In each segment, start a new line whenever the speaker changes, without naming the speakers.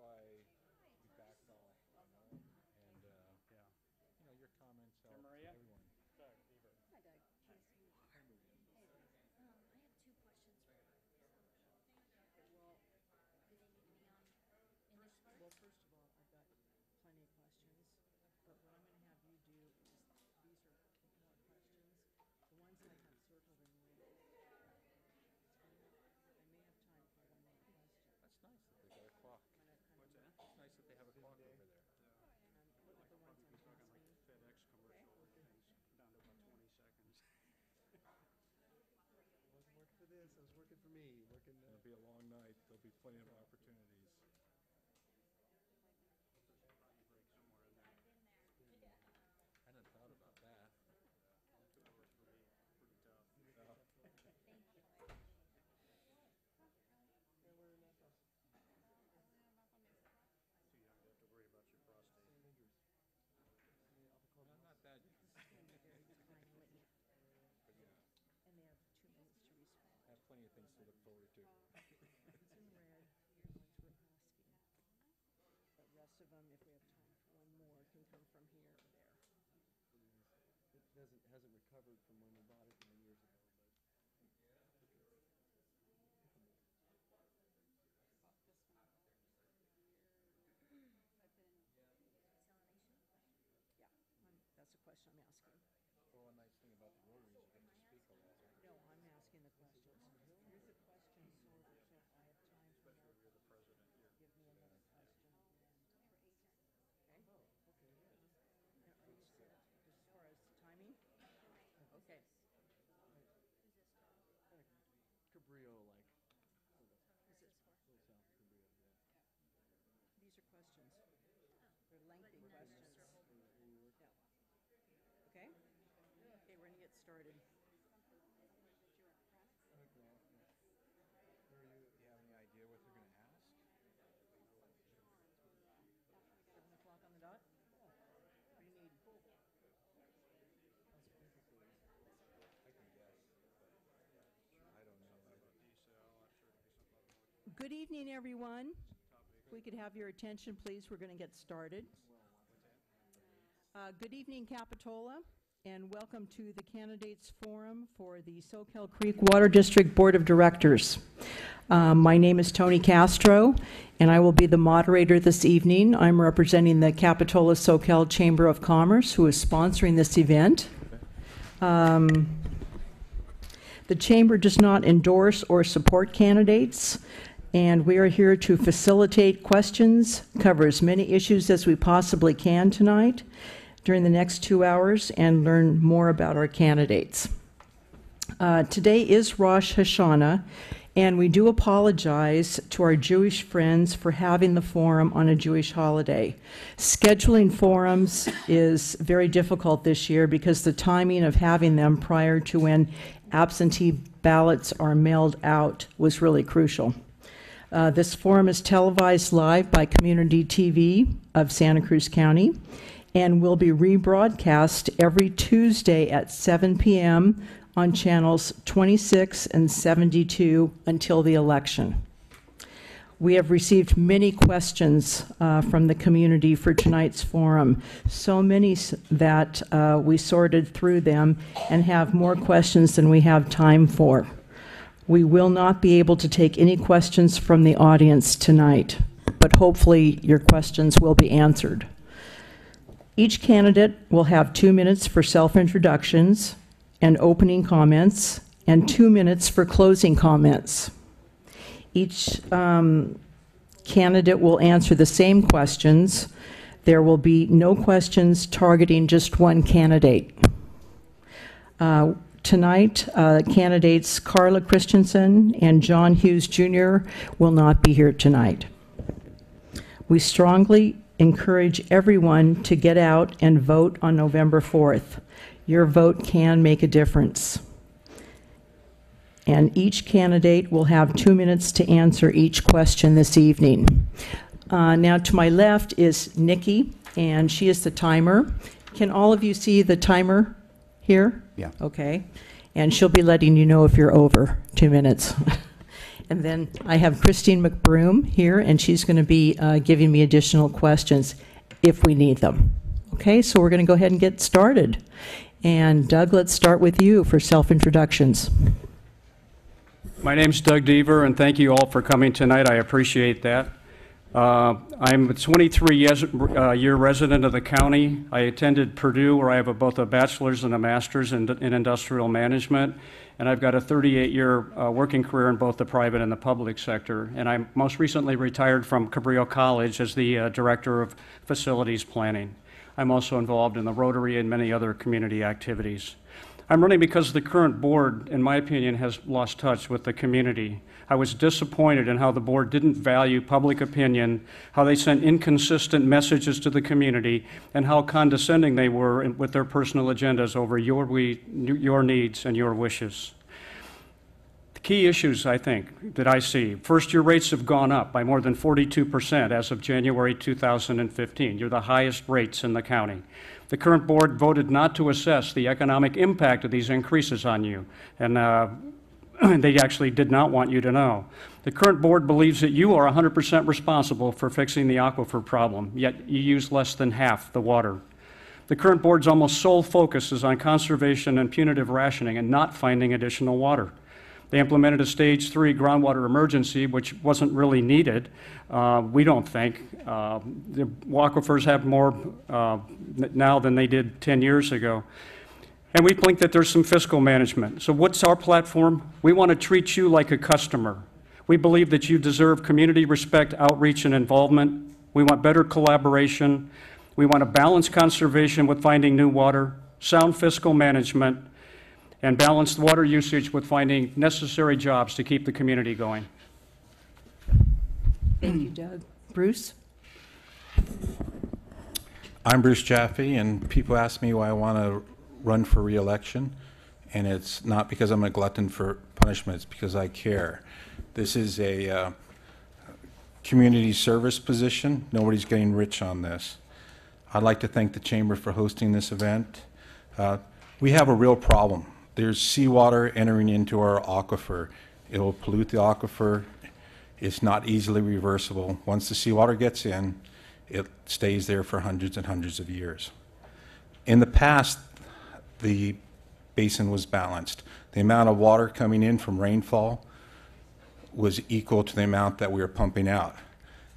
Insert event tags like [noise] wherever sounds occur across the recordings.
why we backed off, you know, and, uh,
Yeah.
you know, your comments help
Maria?
everyone.
Doug, Deaver.
Hi, Doug. Nice you. Hi, Maria. Um, I have two questions for you. Well, do they need to be on English first?
Well, first of all, I've got plenty of questions, but what I'm gonna have you do is, these are more questions. The ones I have circled in red. I may have time for one more question.
That's nice that they got a clock.
I'm gonna kind
What's
of,
that?
It's nice that they have a clock over there.
um, look at the ones I'm
Talking like
asking.
FedEx commercial things, down to about twenty seconds.
I wasn't working for this, I was working for me, working,
It'll be a long night. There'll be plenty of opportunities.
Break somewhere in there.
I hadn't thought about that.
Two hours for me, pretty tough.
Thank you. I appreciate it.
where we're in that process.
Too young to have to worry about your prostate.
St. Andrews. Yeah, off of
Well,
Columbus.
not that,
It's gonna be very time limit,
but yeah,
and they have two minutes to respond.
I have plenty of things to look forward to.
It's in red, the ones we're asking. The rest of them, if we have time for one more, can come from here or there.
It doesn't, hasn't recovered from when we bought it nine years ago, but.
Desalination?
Yeah, I'm- that's the question I'm asking.
Well, one nice thing about the Rotary is you get to speak a lot.
No, I'm asking the questions. Here's a question sorter, so if I have time for more,
You're the president here.
give me another question. Okay?
Oh, okay, yeah.
Now, are you set as far as timing? Okay.
Kinda Cabrillo-like,
Is it,
little south of Cabrillo, yeah.
these are questions. They're lengthy questions.
Where you- where you work?
Yeah. Okay? Okay, we're gonna get started.
You?
Do you have any idea what they're gonna ask?
Seven o'clock on the dot? What do you need?
It, please.
I can guess, I don't know.
Good evening, everyone. If we could have your attention, please, we're going to get started. Uh, Good evening, Capitola, and welcome to the Candidates Forum for the Soquel Creek Water District Board of Directors. Um, My name is Tony Castro, and I will be the moderator this evening. I'm representing the Capitola Soquel Chamber of Commerce, who is sponsoring this event. Um, The chamber does not endorse or support candidates, and we are here to facilitate questions, cover as many issues as we possibly can tonight during the next two hours, and learn more about our candidates. Uh, Today is Rosh Hashanah, and we do apologize to our Jewish friends for having the forum on a Jewish holiday. Scheduling forums is very difficult this year because the timing of having them prior to when absentee ballots are mailed out was really crucial. Uh, This forum is televised live by Community TV of Santa Cruz County and will be rebroadcast every Tuesday at 7 PM on channels 26 and 72 until the election. We have received many questions uh, from the community for tonight's forum, so many that uh, we sorted through them and have more questions than we have time for. We will not be able to take any questions from the audience tonight, but hopefully your questions will be answered. Each candidate will have two minutes for self-introductions and opening comments, and two minutes for closing comments. Each um, candidate will answer the same questions. There will be no questions targeting just one candidate. Uh, Tonight, uh, candidates Carla Christensen and John Hughes Jr. will not be here tonight. We strongly encourage everyone to get out and vote on November 4th. Your vote can make a difference. And each candidate will have two minutes to answer each question this evening. Uh, Now, to my left is Nikki, and she is the timer. Can all of you see the timer here?
Yeah.
Okay. and she'll be letting you know if you're over two minutes. [laughs] And then I have Christine McBroom here, and she's going to be uh, giving me additional questions if we need them. Okay, so we're going to go ahead and get started. And Doug, let's start with you for self-introductions.
My name's Doug Deaver, and thank you all for coming tonight. I appreciate that. Uh, I'm a 23-year resident of the county. I attended Purdue, where I have a- both a bachelor's and a master's in in industrial management, and I've got a 38-year working career in both the private and the public sector. And I most recently retired from Cabrillo College as the uh, Director of Facilities Planning. I'm also involved in the Rotary and many other community activities. I'm running because the current board, in my opinion, has lost touch with the community. I was disappointed in how the board didn't value public opinion, how they sent inconsistent messages to the community, and how condescending they were with their personal agendas over your, we, your needs and your wishes. The key issues, I think, that I see first, your rates have gone up by more than 42% as of January 2015. You're the highest rates in the county. The current board voted not to assess the economic impact of these increases on you, and uh, [clears throat] they actually did not want you to know. The current board believes that you are 100% responsible for fixing the aquifer problem, yet you use less than half the water. The current board's almost sole focus is on conservation and punitive rationing and not finding additional water. They implemented a stage three groundwater emergency, which wasn't really needed, uh, we don't think. Uh, the aquifers have more uh, now than they did 10 years ago. And we think that there's some fiscal management. So, what's our platform? We want to treat you like a customer. We believe that you deserve community respect, outreach, and involvement. We want better collaboration. We want to balance conservation with finding new water, sound fiscal management, and balanced water usage with finding necessary jobs to keep the community going.
Thank you, Doug. Bruce?
I'm Bruce Jaffe, and people ask me why I want to run for reelection, and it's not because I'm a glutton for punishment, it's because I care. This is a uh, community service position. Nobody's getting rich on this. I'd like to thank the Chamber for hosting this event. Uh, We have a real problem. There's seawater entering into our aquifer. It'll pollute the aquifer. It's not easily reversible. Once the seawater gets in, it stays there for hundreds and hundreds of years. In the past, the basin was balanced. The amount of water coming in from rainfall was equal to the amount that we were pumping out.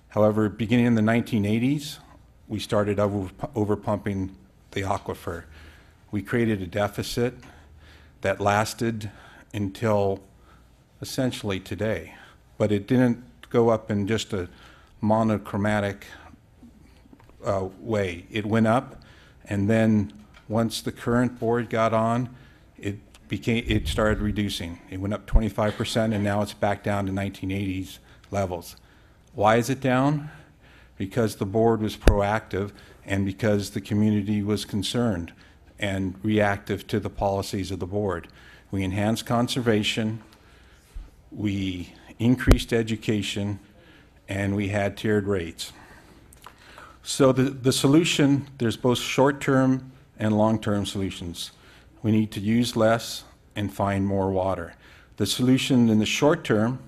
However, beginning in the 1980s, we started over, over pumping the aquifer. We created a deficit that lasted until essentially today. But it didn't go up in just a monochromatic uh, way. It went up, and then once the current board got on, it became it started reducing. It went up 25%, and now it's back down to 1980s levels. Why is it down? Because the board was proactive, and because the community was concerned and reactive to the policies of the board. We enhanced conservation, we increased education, and we had tiered rates. So the, the solution, there's both short-term and long-term solutions. We need to use less and find more water. The solution in the short term,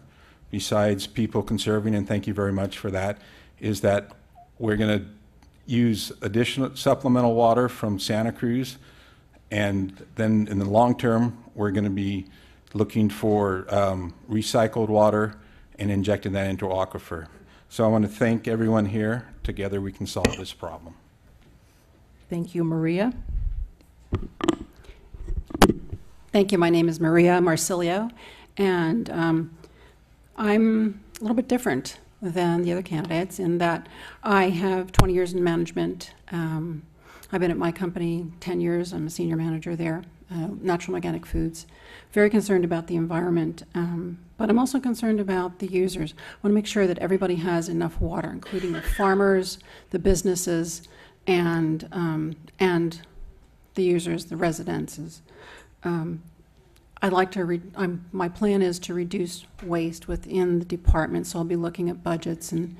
besides people conserving, and thank you very much for that, is that we're going to use additional supplemental water from Santa Cruz, and then in the long term, we're going to be looking for um, recycled water and injecting that into aquifer. So I want to thank everyone here. Together, we can solve this problem.
Thank you, Maria.
Thank you. My name is Maria Marsilio, and um, I'm a little bit different than the other candidates in that I have 20 years in management. Um, I've been at my company 10 years. I'm a senior manager there, uh, Natural Organic Foods. Very concerned about the environment, um, but I'm also concerned about the users. I want to make sure that everybody has enough water, including the farmers, the businesses, and um, and the users, the residences. Um, I'd like to, my plan is to reduce waste within the department, so I'll be looking at budgets and,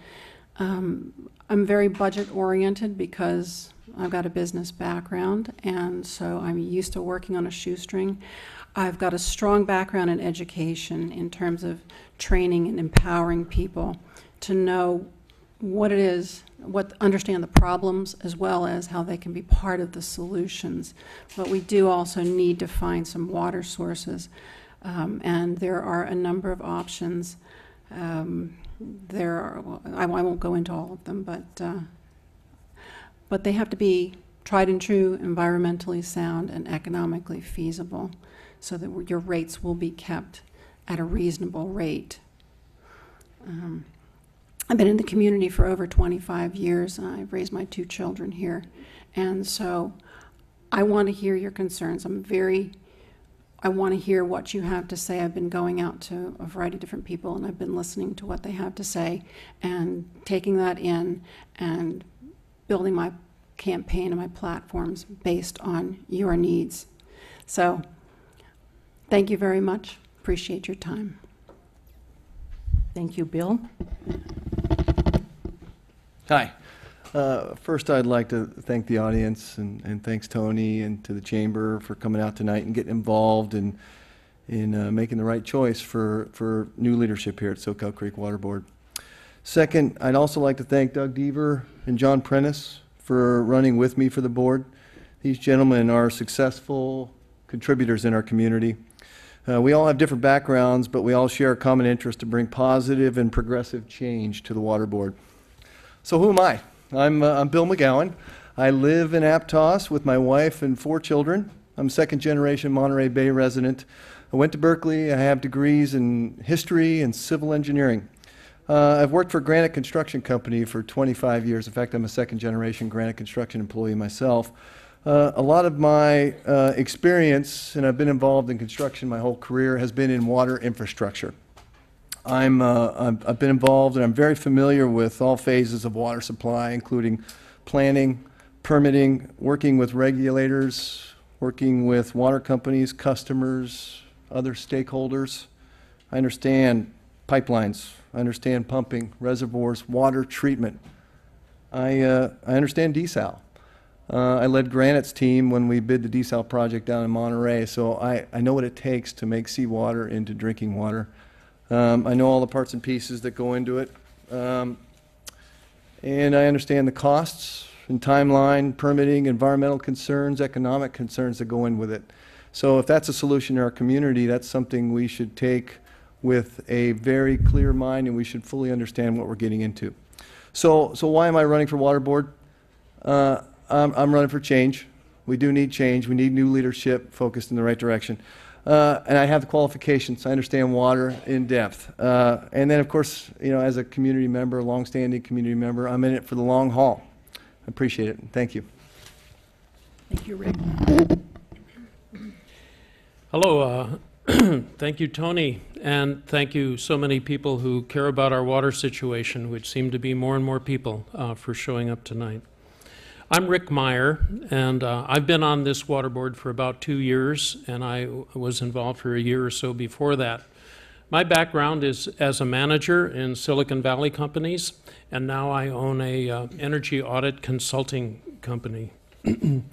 um, I'm very budget-oriented because I've got a business background, and so I'm used to working on a shoestring. I've got a strong background in education in terms of training and empowering people to know what it is, what understand the problems as well as how they can be part of the solutions. But we do also need to find some water sources, um, and there are a number of options. Um, there are, well, I, I won't go into all of them, but uh, but they have to be tried and true, environmentally sound, and economically feasible, so that your rates will be kept at a reasonable rate. Um, I've been in the community for over 25 years. I've raised my two children here. And so I want to hear your concerns. I'm very, I want to hear what you have to say. I've been going out to a variety of different people and I've been listening to what they have to say and taking that in and building my campaign and my platforms based on your needs. So thank you very much. Appreciate your time.
Thank you, Bill.
Hi. Uh, First, I'd like to thank the audience and, and thanks Tony and to the chamber for coming out tonight and getting involved in, in uh, making the right choice for, for new leadership here at Soquel Creek Water Board. Second, I'd also like to thank Doug Deaver and John Prentice for running with me for the board. These gentlemen are successful contributors in our community. Uh, we all have different backgrounds, but we all share a common interest to bring positive and progressive change to the water board. So who am I? I'm, uh, I'm Bill McGowan. I live in Aptos with my wife and four children. I'm second generation Monterey Bay resident. I went to Berkeley. I have degrees in history and civil engineering. Uh, I've worked for Granite Construction Company for 25 years. In fact, I'm a second generation Granite Construction employee myself. Uh, a lot of my uh, experience, and I've been involved in construction my whole career, has been in water infrastructure. I'm, uh, I've I've been involved and I'm very familiar with all phases of water supply, including planning, permitting, working with regulators, working with water companies, customers, other stakeholders. I understand pipelines, I understand pumping, reservoirs, water treatment. I, uh, I understand desal. Uh, I led Granite's team when we bid the desal project down in Monterey, so I, I know what it takes to make seawater into drinking water. Um, I know all the parts and pieces that go into it. Um, and I understand the costs and timeline, permitting, environmental concerns, economic concerns that go in with it. So if that's a solution in our community, that's something we should take with a very clear mind and we should fully understand what we're getting into. So, so why am I running for water board? Uh, I'm, I'm running for change. We do need change. We need new leadership focused in the right direction. Uh, and I have the qualifications. I understand water in depth. Uh, and then, of course, you know, as a community member, a longstanding community member, I'm in it for the long haul. I appreciate it. Thank you.
Thank you, Rick.
Hello. Uh, [clears throat] thank you, Tony, and thank you so many people who care about our water situation, which seem to be more and more people uh, for showing up tonight. I'm Rick Meyer, and uh, I've been on this water board for about two years, and I was involved for a year or so before that. My background is as a manager in Silicon Valley companies, and now I own a uh, energy audit consulting company. [clears throat]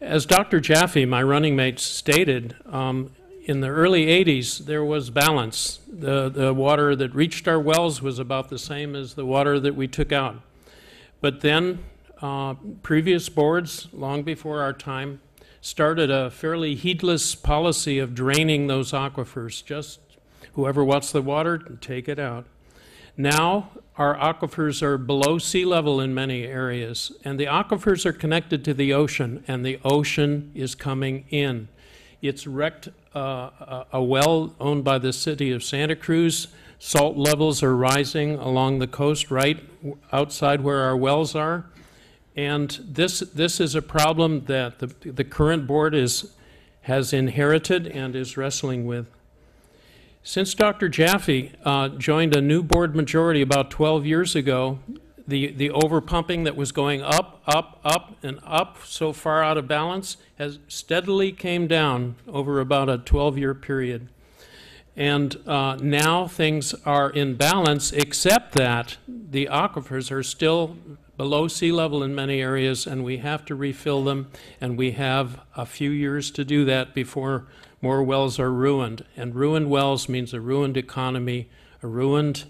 as Dr. Jaffe, my running mate, stated, um, in the early 80s, there was balance. The, the water that reached our wells was about the same as the water that we took out. But then uh, previous boards, long before our time, started a fairly heedless policy of draining those aquifers. Just whoever wants the water, take it out. Now, our aquifers are below sea level in many areas, and the aquifers are connected to the ocean, and the ocean is coming in. It's wrecked uh, a- a well owned by the city of Santa Cruz. Salt levels are rising along the coast right outside where our wells are. And this, this is a problem that the, the current board is, has inherited and is wrestling with. Since Dr. Jaffe uh, joined a new board majority about 12 years ago, the, the overpumping that was going up, up, up, and up so far out of balance has steadily came down over about a 12-year period. And uh, now things are in balance, except that the aquifers are still below sea level in many areas, and we have to refill them, and we have a few years to do that before more wells are ruined. And ruined wells means a ruined economy, a ruined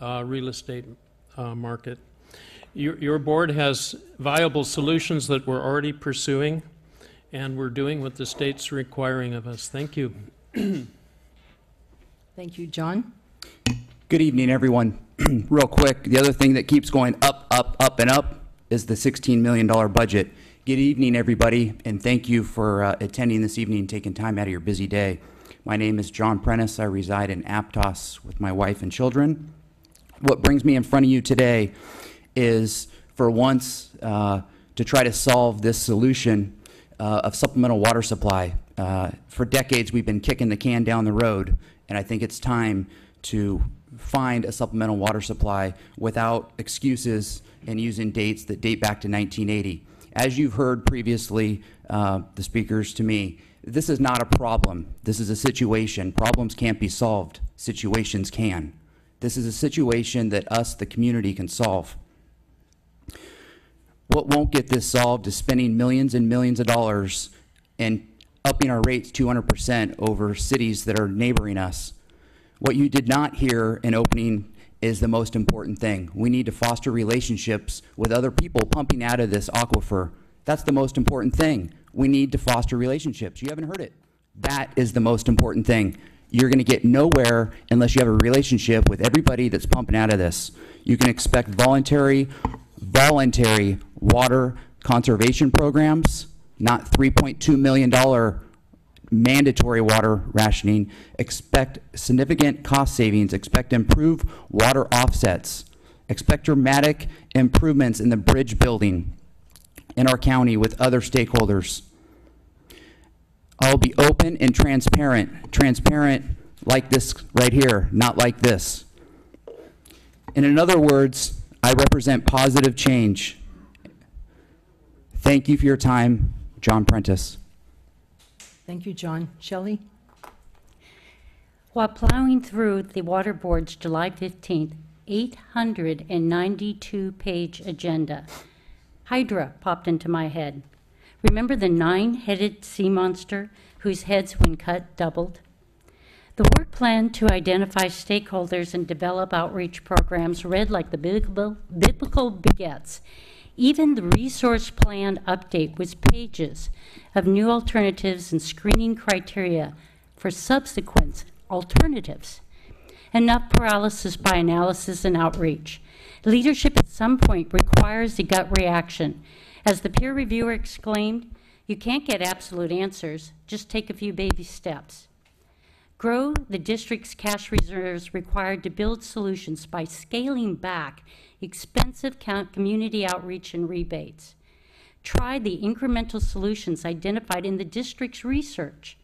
uh, real estate uh, market. Your, your board has viable solutions that we're already pursuing, and we're doing what the state's requiring of us. Thank you.
Thank you, John.
Good evening, everyone. [clears throat] Real quick, the other thing that keeps going up, up, up, and up is the $16 million budget. Good evening, everybody, and thank you for uh, attending this evening and taking time out of your busy day. My name is John Prentice. I reside in Aptos with my wife and children. What brings me in front of you today is, for once, uh, to try to solve this solution uh, of supplemental water supply. Uh, for decades, we've been kicking the can down the road, and I think it's time to find a supplemental water supply without excuses and using dates that date back to 1980. As you've heard previously, uh, the speakers to me, this is not a problem. This is a situation. Problems can't be solved. Situations can. This is a situation that us, the community, can solve. What won't get this solved is spending millions and millions of dollars and upping our rates 200% over cities that are neighboring us. What you did not hear in opening is the most important thing. We need to foster relationships with other people pumping out of this aquifer. That's the most important thing. We need to foster relationships. You haven't heard it. That is the most important thing. You're going to get nowhere unless you have a relationship with everybody that's pumping out of this. You can expect voluntary, voluntary water conservation programs, not $3.2 million mandatory water rationing. Expect significant cost savings. Expect improved water offsets. Expect dramatic improvements in the bridge building in our county with other stakeholders. I'll be open and transparent. Transparent like this right here, not like this. And in other words, I represent positive change. Thank you for your time, John Prentice.
Thank you, John. Shelley?
While plowing through the Water Board's July 15th 892 page agenda, Hydra popped into my head. Remember the nine headed sea monster whose heads, when cut, doubled? The work plan to identify stakeholders and develop outreach programs read like the biblical, biblical begets. Even the resource plan update was pages of new alternatives and screening criteria for subsequent alternatives. Enough paralysis by analysis and outreach. Leadership at some point requires a gut reaction. As the peer reviewer exclaimed, you can't get absolute answers, just take a few baby steps. Grow the district's cash reserves required to build solutions by scaling back expensive community outreach and rebates. Try the incremental solutions identified in the district's research.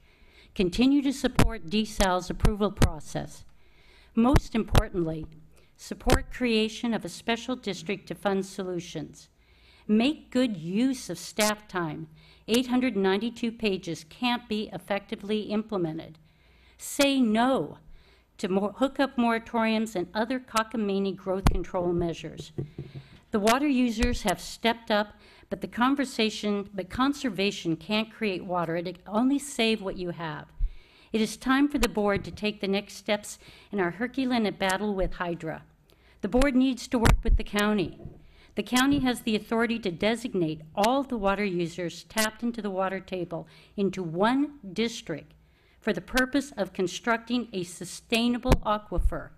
Continue to support desal's approval process. Most importantly, support creation of a special district to fund solutions. Make good use of staff time. 892 pages can't be effectively implemented. Say no to more hookup moratoriums and other cockamamie growth control measures. The water users have stepped up but the conversation, but conservation can't create water. It only save what you have. It is time for the board to take the next steps in our Herculean battle with Hydra. The board needs to work with the county. The county has the authority to designate all the water users tapped into the water table into one district for the purpose of constructing a sustainable aquifer.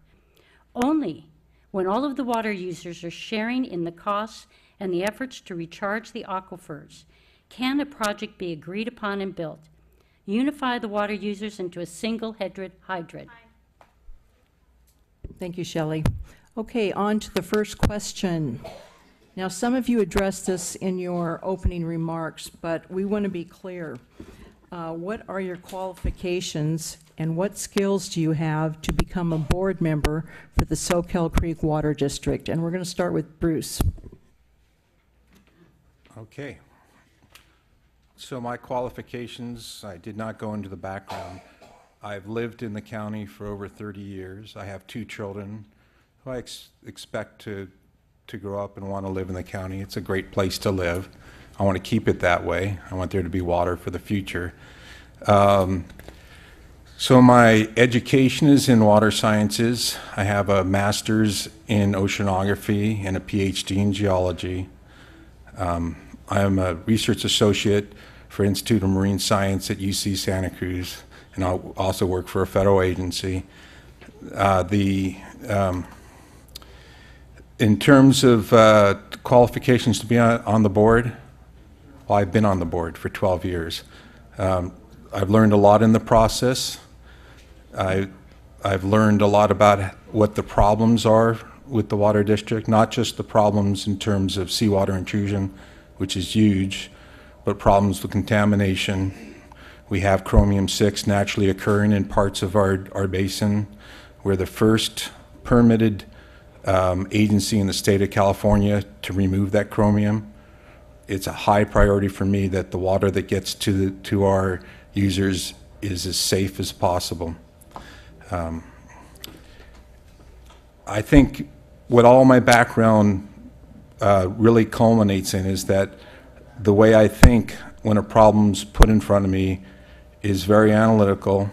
Only when all of the water users are sharing in the costs and the efforts to recharge the aquifers, can a project be agreed upon and built? Unify the water users into a single hydrant.
Thank you, Shelley. Okay, on to the first question. Now, some of you addressed this in your opening remarks, but we want to be clear. Uh, what are your qualifications and what skills do you have to become a board member for the Soquel Creek Water District? And we're going to start with Bruce.
Okay. So my qualifications, I did not go into the background. I've lived in the county for over 30 years. I have two children who I ex expect to, to grow up and want to live in the county. It's a great place to live. I want to keep it that way. I want there to be water for the future. Um, So my education is in water sciences. I have a master's in oceanography and a PhD in geology. Um, I am a research associate for Institute of Marine Science at UC Santa Cruz, and I also work for a federal agency. Uh, the um, in terms of uh, qualifications to be on, on the board, well, I've been on the board for 12 years. Um, I've learned a lot in the process. I, I've learned a lot about what the problems are with the water district, not just the problems in terms of seawater intrusion, which is huge, but problems with contamination. We have chromium 6 naturally occurring in parts of our, our basin. We're the first permitted um, agency in the state of California to remove that chromium. It's a high priority for me that the water that gets to, the, to our users is as safe as possible. Um, I think what all my background uh, really culminates in is that the way I think when a problem's put in front of me is very analytical,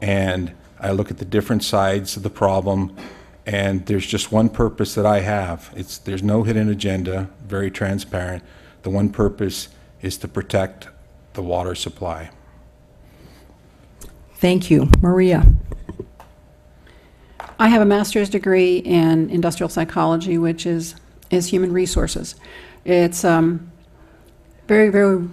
and I look at the different sides of the problem, and there's just one purpose that I have. It's there's no hidden agenda, very transparent. The one purpose is to protect the water supply.
Thank you. Maria?
I have a master's degree in industrial psychology, which is, is human resources. It's um, very, very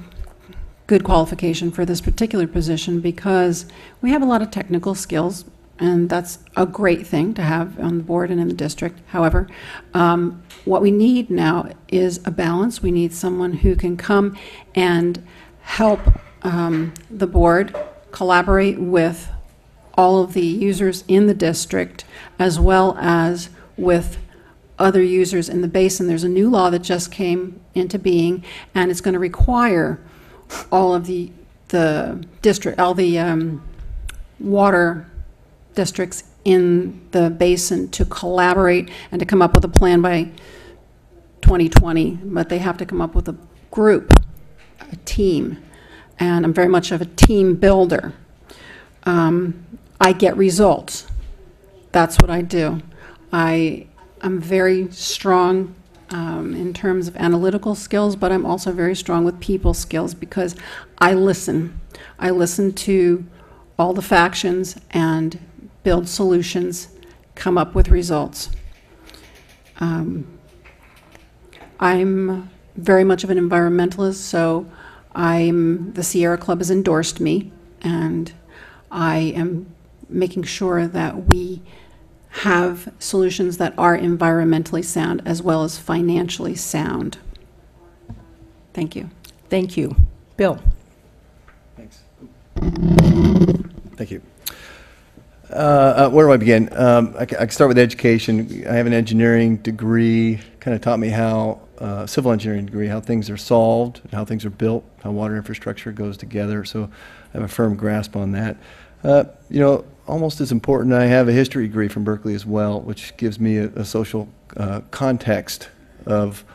good qualification for this particular position because we have a lot of technical skills, and that's a great thing to have on the board and in the district. However, um, what we need now is a balance. We need someone who can come and help um, the board collaborate with all of the users in the district as well as with other users in the basin. There's a new law that just came into being, and it's going to require all of the, the district, all the um, water districts in the basin to collaborate and to come up with a plan by 2020, but they have to come up with a group, a team, and I'm very much of a team builder. Um, I get results. That's what I do. I am very strong um, in terms of analytical skills, but I'm also very strong with people skills because I listen. I listen to all the factions and build solutions, come up with results. Um, I'm very much of an environmentalist, so I'm the Sierra Club has endorsed me, and I am making sure that we have solutions that are environmentally sound as well as financially sound. Thank you.
Thank you. Bill?
Thanks. Thank you. Uh, uh, where do I begin? Um, I, I can start with education. I have an engineering degree, kind of taught me how, uh, civil engineering degree, how things are solved, how things are built, how water infrastructure goes together. So I have a firm grasp on that. Uh, you know, almost as important, I have a history degree from Berkeley as well, which gives me a, a social uh, context of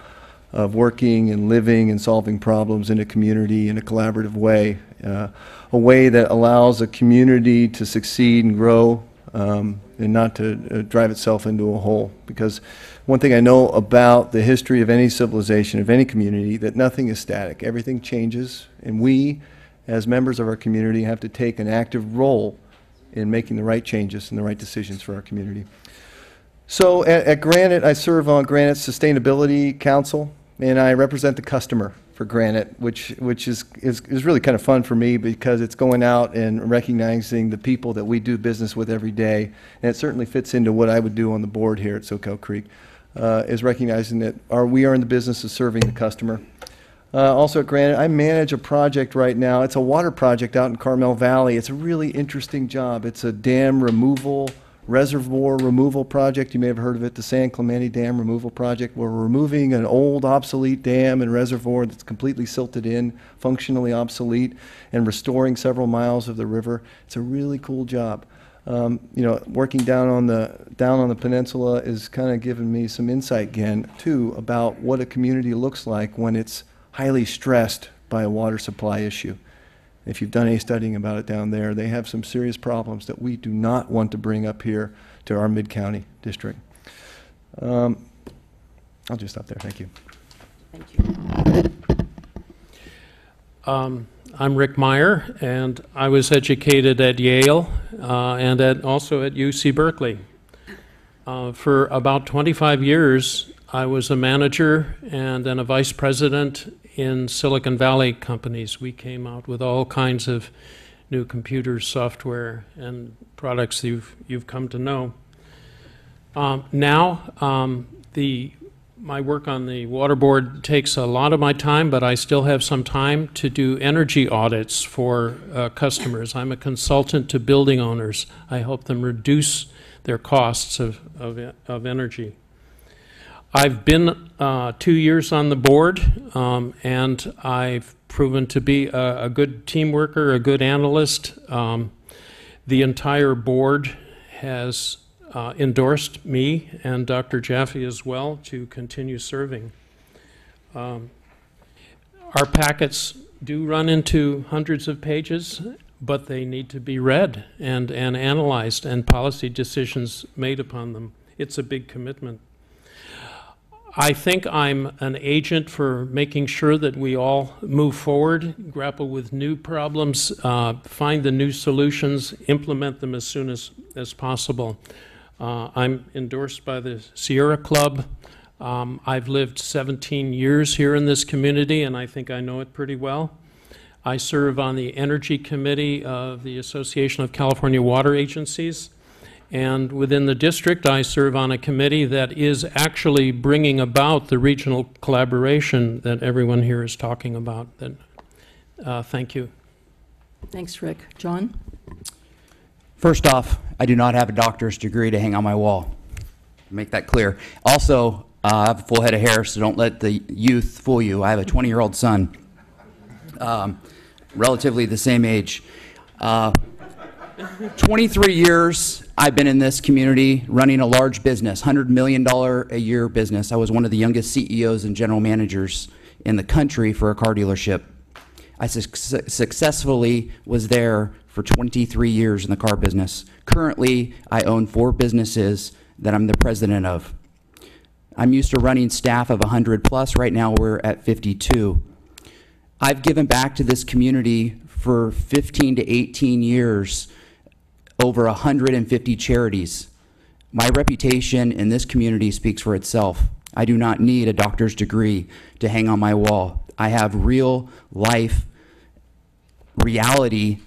of working and living and solving problems in a community in a collaborative way, uh, a way that allows a community to succeed and grow um, and not to uh, drive itself into a hole. Because one thing I know about the history of any civilization, of any community, that nothing is static. Everything changes, and we, as members of our community, have to take an active role in making the right changes and the right decisions for our community. So at, at Granite, I serve on Granite's Sustainability Council, and I represent the customer for Granite, which, which is, is, is really kind of fun for me because it's going out and recognizing the people that we do business with every day. And it certainly fits into what I would do on the board here at Soquel Creek, uh, is recognizing that we are in the business of serving the customer. Uh, also at Granite, I manage a project right now. It's a water project out in Carmel Valley. It's a really interesting job. It's a dam removal, reservoir removal project. You may have heard of it, the San Clemente Dam Removal Project. We're removing an old obsolete dam and reservoir that's completely silted in, functionally obsolete, and restoring several miles of the river. It's a really cool job. Um, you know, working down on the down on the peninsula is kind of giving me some insight again too about what a community looks like when it's highly stressed by a water supply issue. If you've done any studying about it down there, they have some serious problems that we do not want to bring up here to our mid-county district. Um, I'll just stop there. Thank you. Thank you.
Um, I'm Rick Meyer, and I was educated at Yale uh, and at, also at UC Berkeley. Uh, for about 25 years, I was a manager and then a vice president in Silicon Valley companies. We came out with all kinds of new computers, software, and products you've, you've come to know. Um, now, um, the my work on the water board takes a lot of my time, but I still have some time to do energy audits for uh, customers. I'm a consultant to building owners. I help them reduce their costs of, of, of energy. I've been uh, two years on the board, um, and I've proven to be a, a, good team worker, a good analyst. Um, the entire board has uh, endorsed me and Dr. Jaffe as well to continue serving. Um, our packets do run into hundreds of pages, but they need to be read and, and analyzed and policy decisions made upon them. It's a big commitment. I think I'm an agent for making sure that we all move forward, grapple with new problems, uh, find the new solutions, implement them as soon as, as possible. Uh, I'm endorsed by the Sierra Club. Um, I've lived 17 years here in this community, and I think I know it pretty well. I serve on the Energy Committee of the Association of California Water Agencies. And within the district, I serve on a committee that is actually bringing about the regional collaboration that everyone here is talking about. That, uh, thank you.
Thanks, Rick. John?
First off, I do not have a doctor's degree to hang on my wall. Make that clear. Also, uh, I have a full head of hair, so don't let the youth fool you. I have a 20 year old son, um, relatively the same age. Uh, 23 years I've been in this community running a large business, $100 million a year business. I was one of the youngest CEOs and general managers in the country for a car dealership. I su successfully was there for 23 years in the car business. Currently, I own four businesses that I'm the president of. I'm used to running staff of 100 plus. Right now, we're at 52. I've given back to this community for 15 to 18 years, over 150 charities. My reputation in this community speaks for itself. I do not need a doctor's degree to hang on my wall. I have real life reality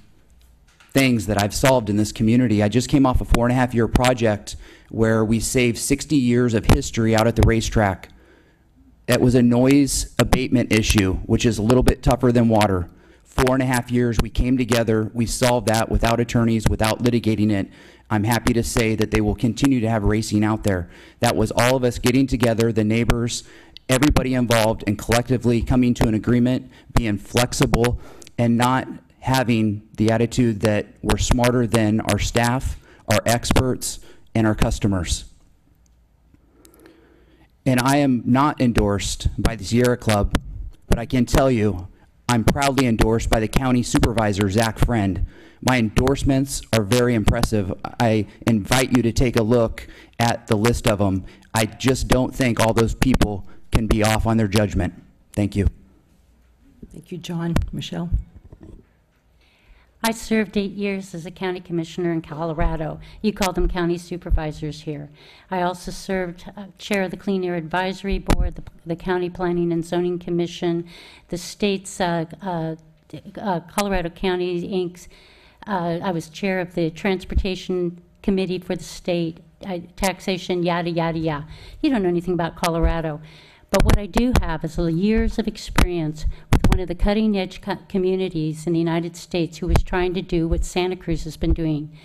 things that I've solved in this community. I just came off a four and a half year project where we saved 60 years of history out at the racetrack. It was a noise abatement issue, which is a little bit tougher than water. Four and a half years, we came together, we solved that without attorneys, without litigating it. I'm happy to say that they will continue to have racing out there. That was all of us getting together, the neighbors, everybody involved, and collectively coming to an agreement, being flexible, and not having the attitude that we're smarter than our staff, our experts, and our customers. And I am not endorsed by the Sierra Club, but I can tell you I'm proudly endorsed by the county supervisor, Zach Friend. My endorsements are very impressive. I invite you to take a look at the list of them. I just don't think all those people can be off on their judgment. Thank you.
Thank you, John. Michelle?
I served eight years as a county commissioner in Colorado. You call them county supervisors here. I also served uh, chair of the Clean Air Advisory Board, the, the County Planning and Zoning Commission, the state's uh, uh, uh Colorado County Inc.'s. Uh, I was chair of the Transportation Committee for the state, taxation, yada, yada, yada. You don't know anything about Colorado. But what I do have is years of experience one of the cutting edge co communities in the United States who is trying to do what Santa Cruz has been doing.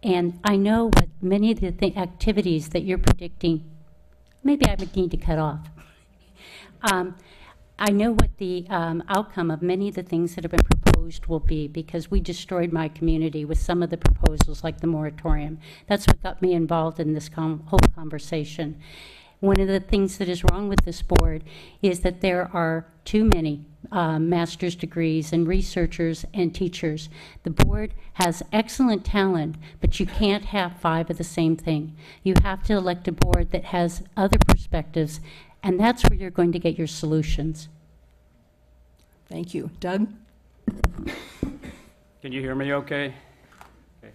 And I know what many of the th activities that you're predicting, maybe I would need to cut off. Um, I know what the um, outcome of many of the things that have been proposed will be because we destroyed my community with some of the proposals like the moratorium. That's what got me involved in this com whole conversation. One of the things that is wrong with this board is that there are too many uh, master's degrees and researchers and teachers. The board has excellent talent, but you can't have five of the same thing. You have to elect a board that has other perspectives, and that's where you're going to get your solutions.
Thank you. Doug?
Can you hear me okay? Okay.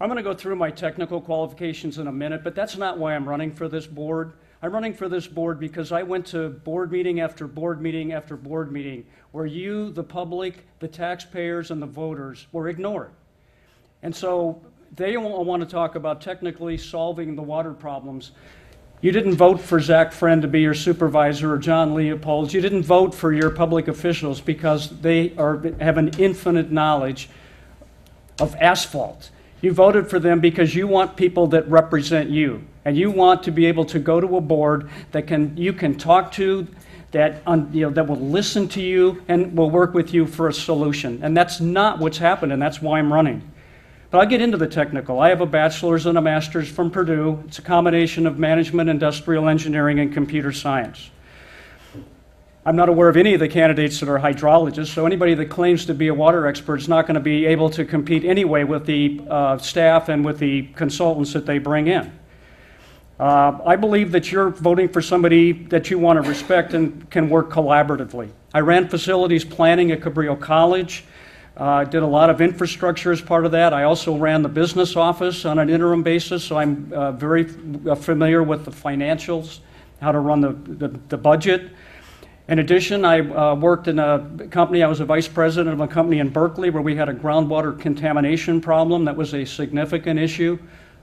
I'm going to go through my technical qualifications in a minute, but that's not why I'm running for this board. I'm running for this board because I went to board meeting after board meeting after board meeting where you, the public, the taxpayers, and the voters were ignored. And so they want to talk about technically solving the water problems. You didn't vote for Zach Friend to be your supervisor or John Leopold. You didn't vote for your public officials because they are, have an infinite knowledge of asphalt. You voted for them because you want people that represent you. And you want to be able to go to a board that can, you can talk to, that, you know, that will listen to you and will work with you for a solution. And that's not what's happened, and that's why I'm running. But I'll get into the technical. I have a bachelor's and a master's from Purdue. It's a combination of management, industrial engineering, and computer science. I'm not aware of any of the candidates that are hydrologists, so anybody that claims to be a water expert is not going to be able to compete anyway with the uh, staff and with the consultants that they bring in. Uh, I believe that you're voting for somebody that you want to respect and can work collaboratively. I ran facilities planning at Cabrillo College. Uh, did a lot of infrastructure as part of that. I also ran the business office on an interim basis, so I'm uh, very familiar with the financials, how to run the, the, the budget. In addition, I uh, worked in a company, I was a vice president of a company in Berkeley where we had a groundwater contamination problem that was a significant issue.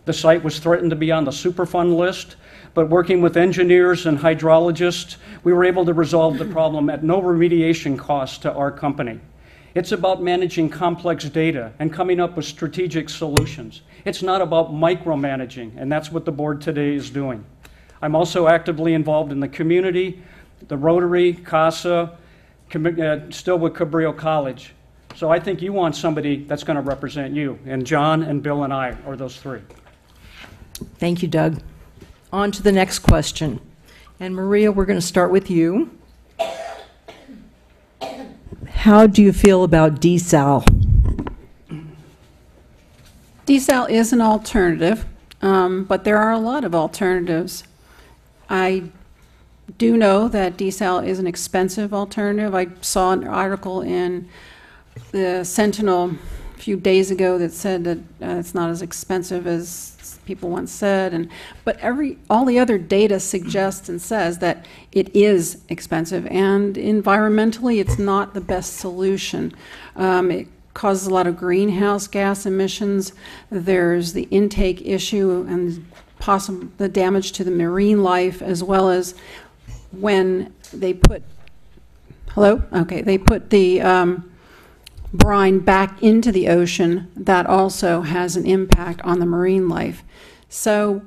The site was threatened to be on the Superfund list, but working with engineers and hydrologists, we were able to resolve the problem at no remediation cost to our company. It's about managing complex data and coming up with strategic solutions. It's not about micromanaging, and that's what the board today is doing. I'm also actively involved in the community, the Rotary, CASA, uh, still with Cabrillo College. So I think you want somebody that's going to represent you, and John and Bill and I are those three.
Thank you, Doug. On to the next question. And Maria, we're going to start with you. How do you feel about desal?
Desal is an alternative, um, but there are a lot of alternatives. I do know that desal is an expensive alternative. I saw an article in the Sentinel a few days ago that said that uh, it's not as expensive as people once said, and but every all the other data suggests and says that it is expensive, and environmentally, it's not the best solution. Um, it causes a lot of greenhouse gas emissions. There's the intake issue and possible the damage to the marine life, as well as when they put hello, okay, they put the um, brine back into the ocean, that also has an impact on the marine life. So,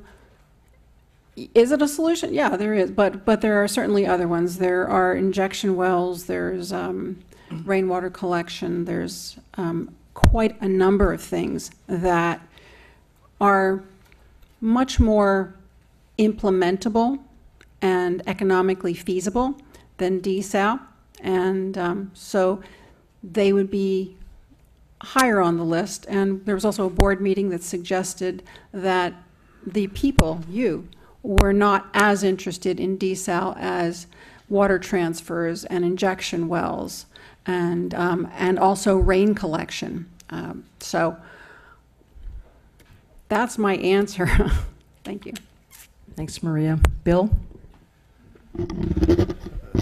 is it a solution? Yeah, there is, but but there are certainly other ones. There are injection wells. There's um, rainwater collection. There's um, quite a number of things that are much more implementable and economically feasible than desal, and um, so they would be higher on the list. And there was also a board meeting that suggested that the people, you, were not as interested in desal as water transfers and injection wells and, um, and also rain collection. Um, so that's my answer. [laughs] Thank you.
Thanks, Maria. Bill?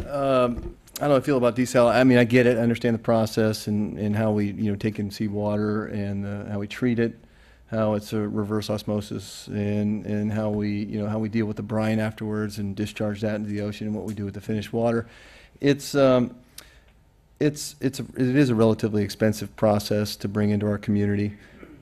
Um, I don't I feel about desal. I mean, I get it, I understand the process and, and how we, you know, take in seawater and uh, how we treat it, how it's a reverse osmosis and, and how we, you know, how we deal with the brine afterwards and discharge that into the ocean and what we do with the finished water. It's, um, it's, it's, a- it is a relatively expensive process to bring into our community.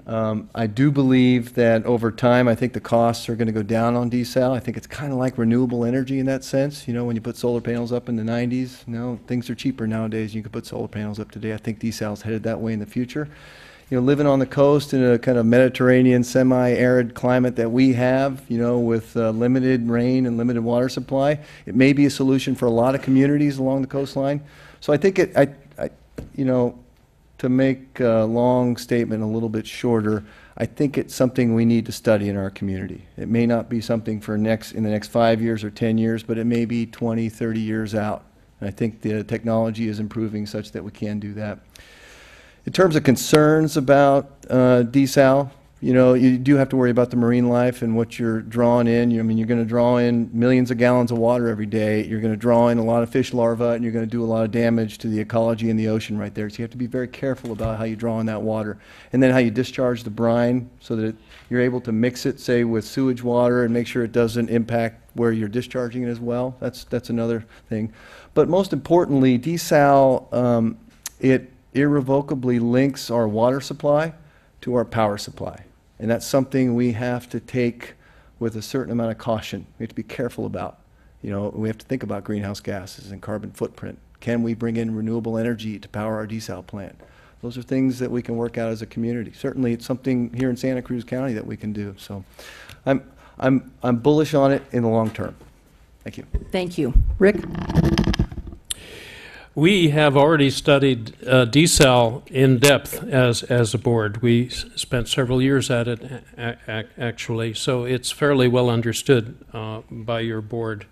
Um, I do believe that over time, I think the costs are going to go down on desal. I think it's kind of like renewable energy in that sense. You know, when you put solar panels up in the 90s, you know, things are cheaper nowadays. You can put solar panels up today. I think desal is headed that way in the future. you know, living on the coast in a kind of Mediterranean, semi-arid climate that we have, you know, with uh, limited rain and limited water supply, it may be a solution for a lot of communities along the coastline. So I think it, I, I, you know, to make a long statement a little bit shorter, I think it's something we need to study in our community. It may not be something for next, in the next five years or 10 years, but it may be 20, 30 years out. And I think the technology is improving such that we can do that. In terms of concerns about uh, desal, you know, you do have to worry about the marine life and what you're drawing in. You, I mean, you're going to draw in millions of gallons of water every day. You're going to draw in a lot of fish larvae, and you're going to do a lot of damage to the ecology in the ocean right there. So you have to be very careful about how you draw in that water, and then how you discharge the brine so that you're able to mix it, say, with sewage water, and make sure it doesn't impact where you're discharging it as well. That's that's another thing. But most importantly, desal um, it irrevocably links our water supply to our power supply. And that's something we have to take with a certain amount of caution. We have to be careful about. You know, we have to think about greenhouse gases and carbon footprint. Can we bring in renewable energy to power our desal plant? Those are things that we can work out as a community. Certainly, it's something here in Santa Cruz County that we can do. So I'm, I'm, I'm bullish on it in the long term. Thank you.
Thank you. Rick?
We have already studied uh, in depth as, as a board. We spent several years at it, actually, so it's fairly well understood uh, by your board.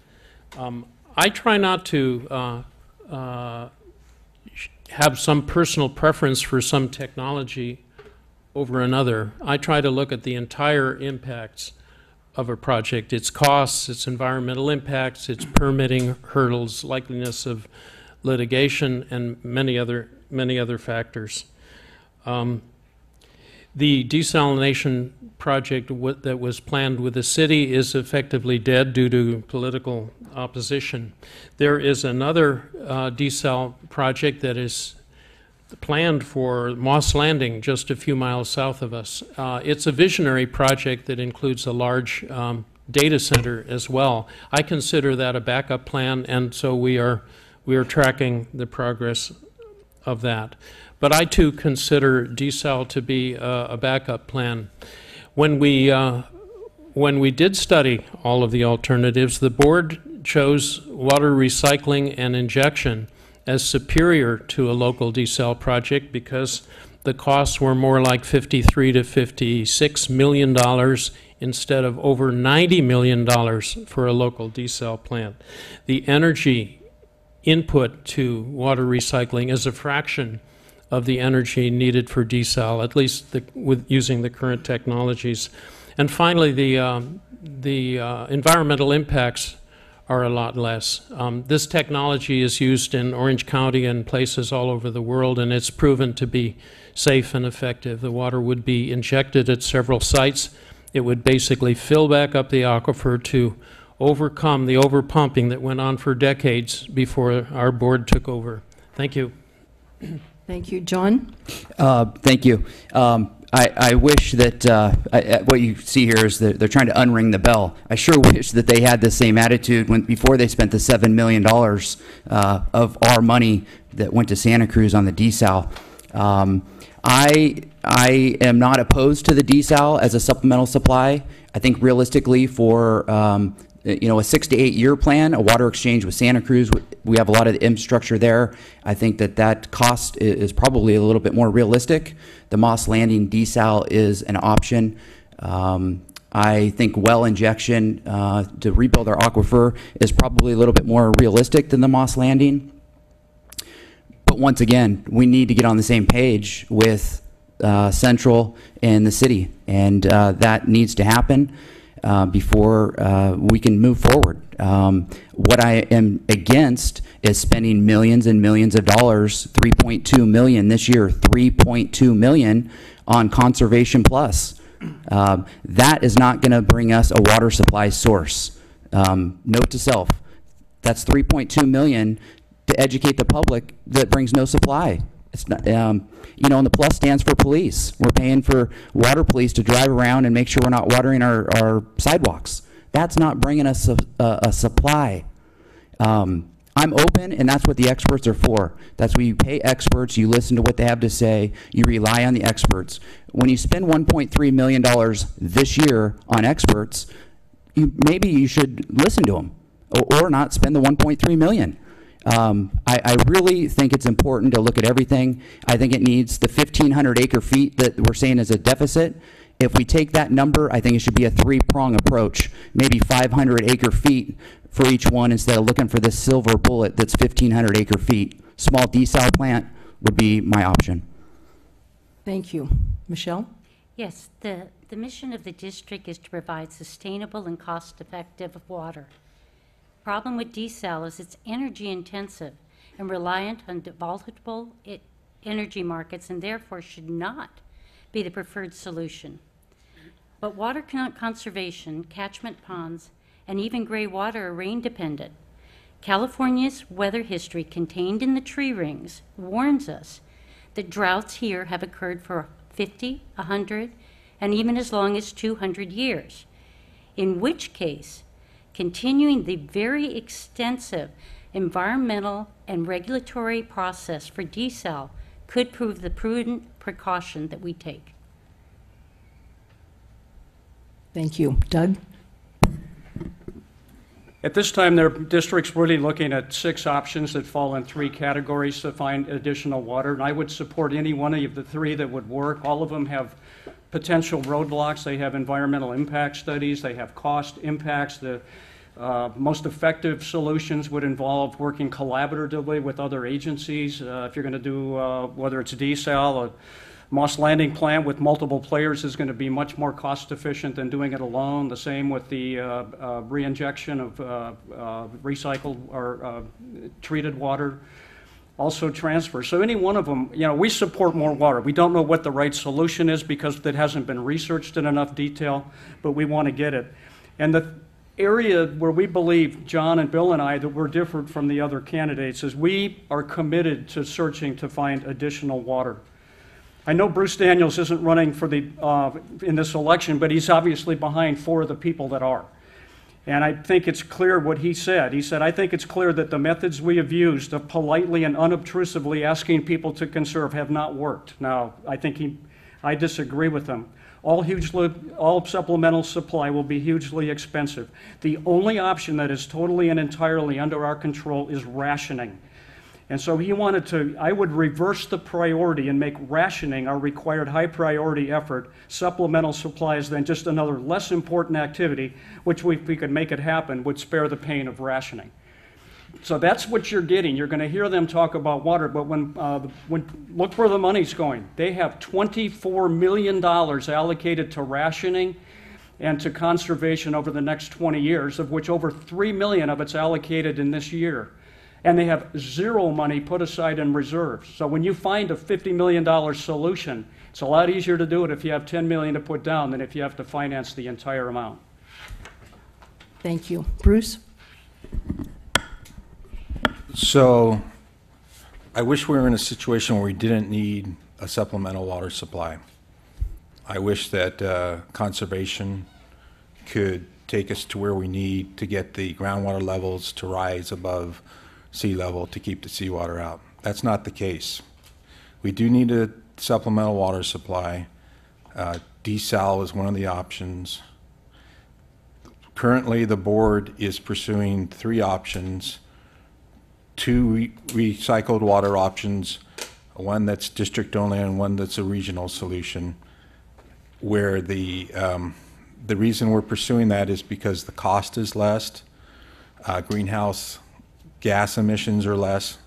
Um, I try not to uh, uh, have some personal preference for some technology over another. I try to look at the entire impacts of a project, its costs, its environmental impacts, its permitting hurdles, likeliness of litigation, and many other, many other factors. Um, The desalination project that was planned with the city is effectively dead due to political opposition. There is another uh, desal project that is planned for Moss Landing, just a few miles south of us. Uh, It's a visionary project that includes a large um, data center as well. I consider that a backup plan, and so we are, we are tracking the progress of that. But I too consider desal to be a, a backup plan. When we, uh, when we did study all of the alternatives, the board chose water recycling and injection as superior to a local desal project because the costs were more like 53 to 56 million dollars instead of over 90 million dollars for a local desal plant. The energy input to water recycling is a fraction of the energy needed for desal, at least the, with using the current technologies. And finally, the, um, the uh, environmental impacts are a lot less. Um, this technology is used in Orange County and places all over the world, and it's proven to be safe and effective. The water would be injected at several sites. It would basically fill back up the aquifer to overcome the overpumping that went on for decades before our board took over. Thank you.
Thank you. John?
Uh, Thank you. Um, I, I wish that, uh, I- I- what you see here is that they're trying to unring the bell. I sure [laughs] wish that they had the same attitude when, before they spent the $7 million uh, of our money that went to Santa Cruz on the desal. Um, I, I am not opposed to the desal as a supplemental supply. I think realistically for, um, you know, a six to eight year plan, a water exchange with Santa Cruz, we have a lot of the infrastructure there. I think that that cost is probably a little bit more realistic. The Moss Landing desal is an option. Um, I think well injection uh, to rebuild our aquifer is probably a little bit more realistic than the Moss Landing. But once again, we need to get on the same page with uh, Central and the city, and uh, that needs to happen uh, before uh, we can move forward. Um, what I am against is spending millions and millions of dollars, 3.2 million this year, 3.2 million on Conservation Plus. Um, that is not going to bring us a water supply source. Um, note to self, that's 3.2 million to educate the public that brings no supply. It's not, um, you know, and the plus stands for police. We're paying for water police to drive around and make sure we're not watering our, our sidewalks. That's not bringing us a, a, a supply. Um, I'm open, and that's what the experts are for. That's why you pay experts, you listen to what they have to say, you rely on the experts. When you spend $1.3 million this year on experts, you, maybe you should listen to them or, or not spend the 1.3 million. Um, I, I really think it's important to look at everything. I think it needs the 1,500 acre feet that we're saying is a deficit. If we take that number, I think it should be a three-prong approach, maybe 500 acre feet for each one instead of looking for this silver bullet that's 1,500 acre feet. Small desal plant would be my option.
Thank you. Michelle?
Yes, the, the mission of the district is to provide sustainable and cost-effective water. Problem with desal is it's energy intensive and reliant on volatile energy markets and therefore should not be the preferred solution. But water conservation, catchment ponds, and even gray water are rain dependent. California's weather history contained in the tree rings warns us that droughts here have occurred for 50, 100, and even as long as 200 years. In which case, continuing the very extensive environmental and regulatory process for desal could prove the prudent precaution that we take.
Thank you. Doug?
At this time, their district's really looking at six options that fall in three categories to find additional water. And I would support any one of the three that would work. All of them have potential roadblocks. They have environmental impact studies. They have cost impacts. The uh, most effective solutions would involve working collaboratively with other agencies. Uh, if you're going to do, uh, whether it's desal, a Moss Landing plant with multiple players is going to be much more cost efficient than doing it alone. The same with the uh, uh, reinjection of uh, recycled or treated water. Also transfer. So any one of them, you know, we support more water. We don't know what the right solution is because it hasn't been researched in enough detail, but we want to get it. And the area where we believe, John and Bill and I, that we're different from the other candidates is we are committed to searching to find additional water. I know Bruce Daniels isn't running for the, uh, in this election, but he's obviously behind four of the people that are. And I think it's clear what he said. He said, I think it's clear that the methods we have used of politely and unobtrusively asking people to conserve have not worked. Now, I think he, I disagree with him. All, hugely, all supplemental supply will be hugely expensive. The only option that is totally and entirely under our control is rationing. And so he wanted to, I would reverse the priority and make rationing our required high priority effort, supplemental supplies then just another less important activity, which we, if we could make it happen, would spare the pain of rationing. So that's what you're getting. You're going to hear them talk about water, but when, uh, when look where the money's going. They have $24 million allocated to rationing and to conservation over the next 20 years, of which over 3 million of it's allocated in this year and they have zero money put aside in reserves. So when you find a $50 million solution, it's a lot easier to do it if you have 10 million to put down than if you have to finance the entire amount.
Thank you. Bruce?
So I wish we were in a situation where we didn't need a supplemental water supply. I wish that uh, conservation could take us to where we need to get the groundwater levels to rise above sea level to keep the seawater out. That's not the case. We do need a supplemental water supply. Uh, desal is one of the options. Currently, the board is pursuing three options, two re recycled water options, one that's district only and one that's a regional solution, where the, um, the reason we're pursuing that is because the cost is less, uh, greenhouse gas emissions are less,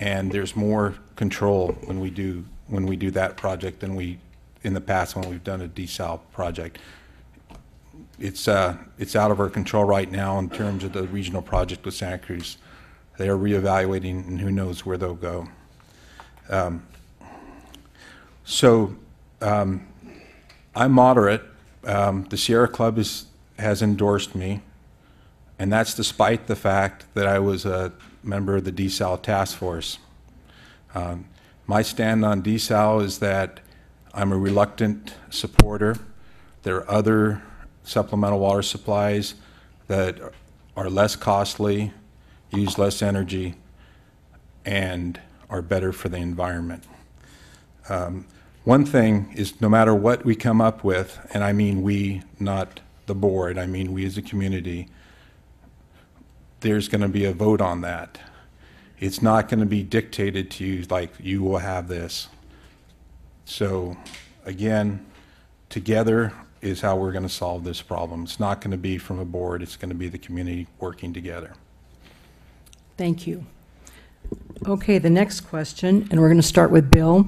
and there's more control when we do when we do that project than we in the past when we've done a desal project. It's uh, it's out of our control right now in terms of the regional project with Santa Cruz. They are reevaluating, and who knows where they'll go. Um, so um, I'm moderate. Um, the Sierra Club is, has endorsed me. And that's despite the fact that I was a member of the desal task force. Um, my stand on desal is that I'm a reluctant supporter. There are other supplemental water supplies that are less costly use less energy, and are better for the environment. Um, One thing is, no matter what we come up with, and I mean we, not the board, I mean we as a community, there's going to be a vote on that. It's not going to be dictated to you like, you will have this. So, again, together is how we're going to solve this problem. It's not going to be from a board, it's going to be the community working together.
Thank you. Okay, the next question, and we're going to start with Bill.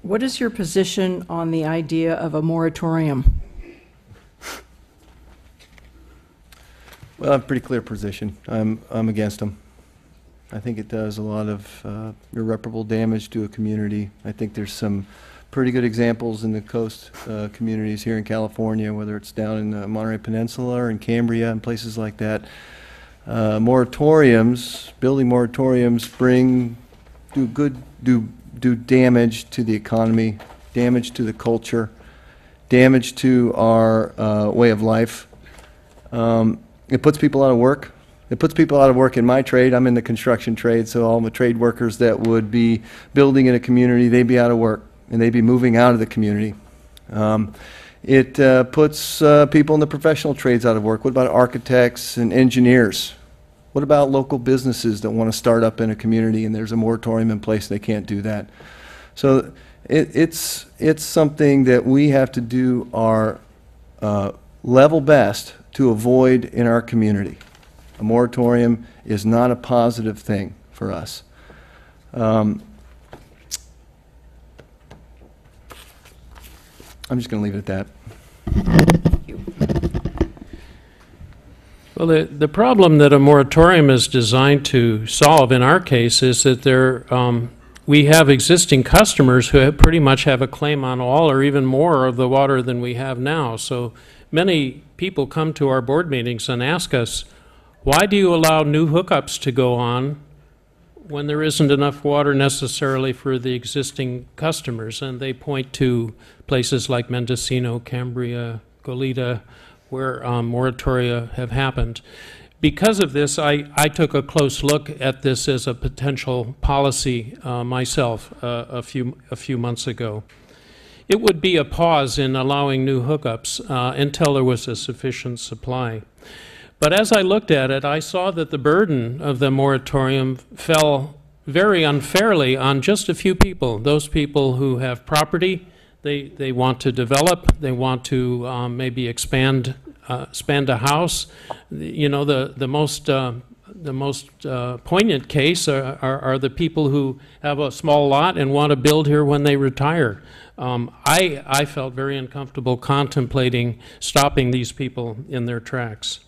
What is your position on the idea of a moratorium?
Well, I have a pretty clear position. I'm, I'm against them. I think it does a lot of uh, irreparable damage to a community. I think there's some pretty good examples in the coast uh, communities here in California, whether it's down in the Monterey Peninsula or in Cambria and places like that. Uh, Moratoriums, building moratoriums bring, do good, do, do damage to the economy, damage to the culture, damage to our uh, way of life. Um, It puts people out of work. It puts people out of work in my trade. I'm in the construction trade, so all the trade workers that would be building in a community, they'd be out of work, and they'd be moving out of the community. Um, It uh, puts uh, people in the professional trades out of work. What about architects and engineers? What about local businesses that want to start up in a community and there's a moratorium in place, they can't do that? So it, it's, it's something that we have to do our uh, level best to avoid in our community. A moratorium is not a positive thing for us. Um, I'm just going to leave it at that.
Well, the, the problem that a moratorium is designed to solve in our case is that there, um, we have existing customers who have pretty much have a claim on all or even more of the water than we have now. So many people come to our board meetings and ask us, why do you allow new hookups to go on when there isn't enough water necessarily for the existing customers? And they point to places like Mendocino, Cambria, Goleta, where um, moratoria have happened. Because of this, I, I took a close look at this as a potential policy uh, myself uh, a few a few months ago. It would be a pause in allowing new hookups uh, until there was a sufficient supply. But as I looked at it, I saw that the burden of the moratorium fell very unfairly on just a few people. Those people who have property, they, they want to develop, they want to um, maybe expand, uh, expand a house. You know, the, the most, uh, the most uh, poignant case are, are, are the people who have a small lot and want to build here when they retire. Um, I, I felt very uncomfortable contemplating stopping these people in their tracks.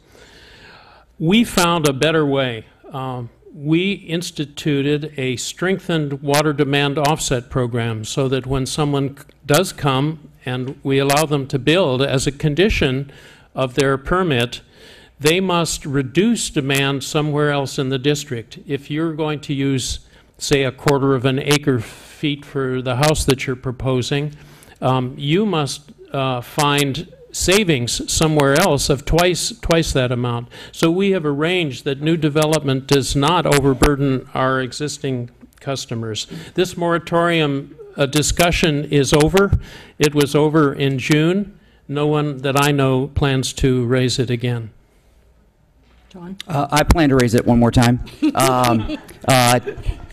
We found a better way. Um, we instituted a strengthened water demand offset program so that when someone does come and we allow them to build as a condition of their permit, they must reduce demand somewhere else in the district. If you're going to use, say, a quarter of an acre feet for the house that you're proposing, um, you must uh, find savings somewhere else of twice, twice that amount. So we have arranged that new development does not overburden our existing customers. This moratorium uh, discussion is over. It was over in June. No one that I know plans to raise it again.
John?
Uh, I plan to raise it one more time. [laughs] Um, uh,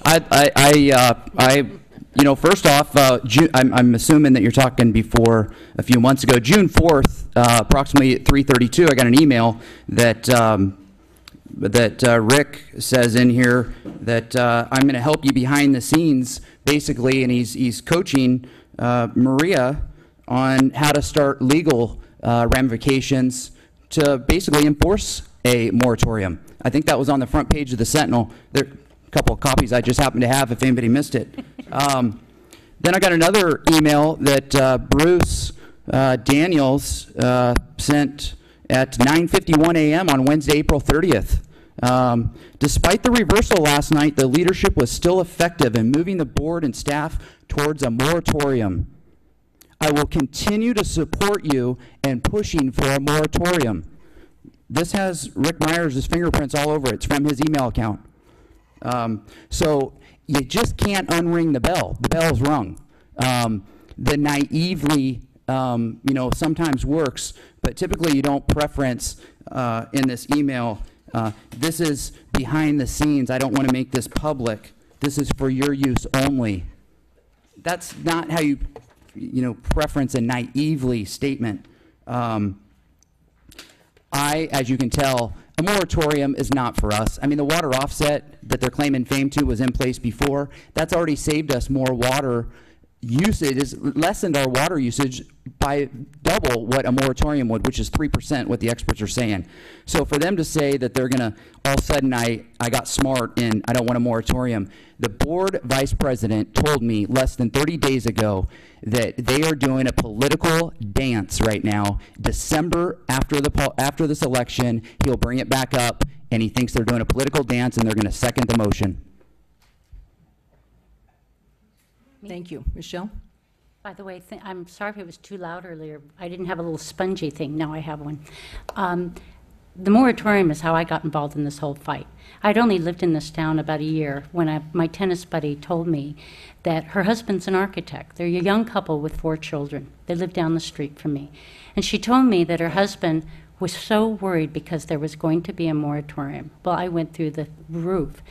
I, I, I, uh, I, you know, first off, uh, I'm, I'm assuming that you're talking before a few months ago. June 4th, uh, approximately at 3:32, I got an email that um, that uh, Rick says in here that uh, I'm going to help you behind the scenes, basically, and he's he's coaching uh, Maria on how to start legal uh, ramifications to basically enforce a moratorium. I think that was on the front page of the Sentinel. There a couple of copies I just happened to have if anybody missed it. [laughs] Um, then I got another email that uh, Bruce uh, Daniels uh, sent at 9:51 a.m. on Wednesday, April 30th. Um, despite the reversal last night, the leadership was still effective in moving the board and staff towards a moratorium. I will continue to support you in pushing for a moratorium. This has Rick Myers' fingerprints all over it. It's from his email account. Um, so you just can't unring the bell. The bell's rung. Um, the naively, um, you know, sometimes works, but typically you don't preference uh, in this email. Uh, this is behind the scenes. I don't want to make this public. This is for your use only. That's not how you, you know, preference a naively statement. Um, I, as you can tell, a moratorium is not for us. I mean, the water offset that they're claiming fame to was in place before. That's already saved us more water usage, has lessened our water usage by double what a moratorium would, which is 3%, what the experts are saying. So for them to say that they're going to, all of a sudden, I, I got smart and I don't want a moratorium, the board vice president told me less than 30 days ago that they are doing a political dance right now. December after the after this election, he'll bring it back up, and he thinks they're doing a political dance, and they're going to second the motion.
Thank you. Michelle?
By the way, th- I'm sorry if it was too loud earlier. I didn't have a little spongy thing. Now I have one. Um, The moratorium is how I got involved in this whole fight. I'd only lived in this town about a year when I, my tennis buddy told me that her husband's an architect. They're a young couple with four children. They live down the street from me. And she told me that her husband was so worried because there was going to be a moratorium. Well, I went through the roof.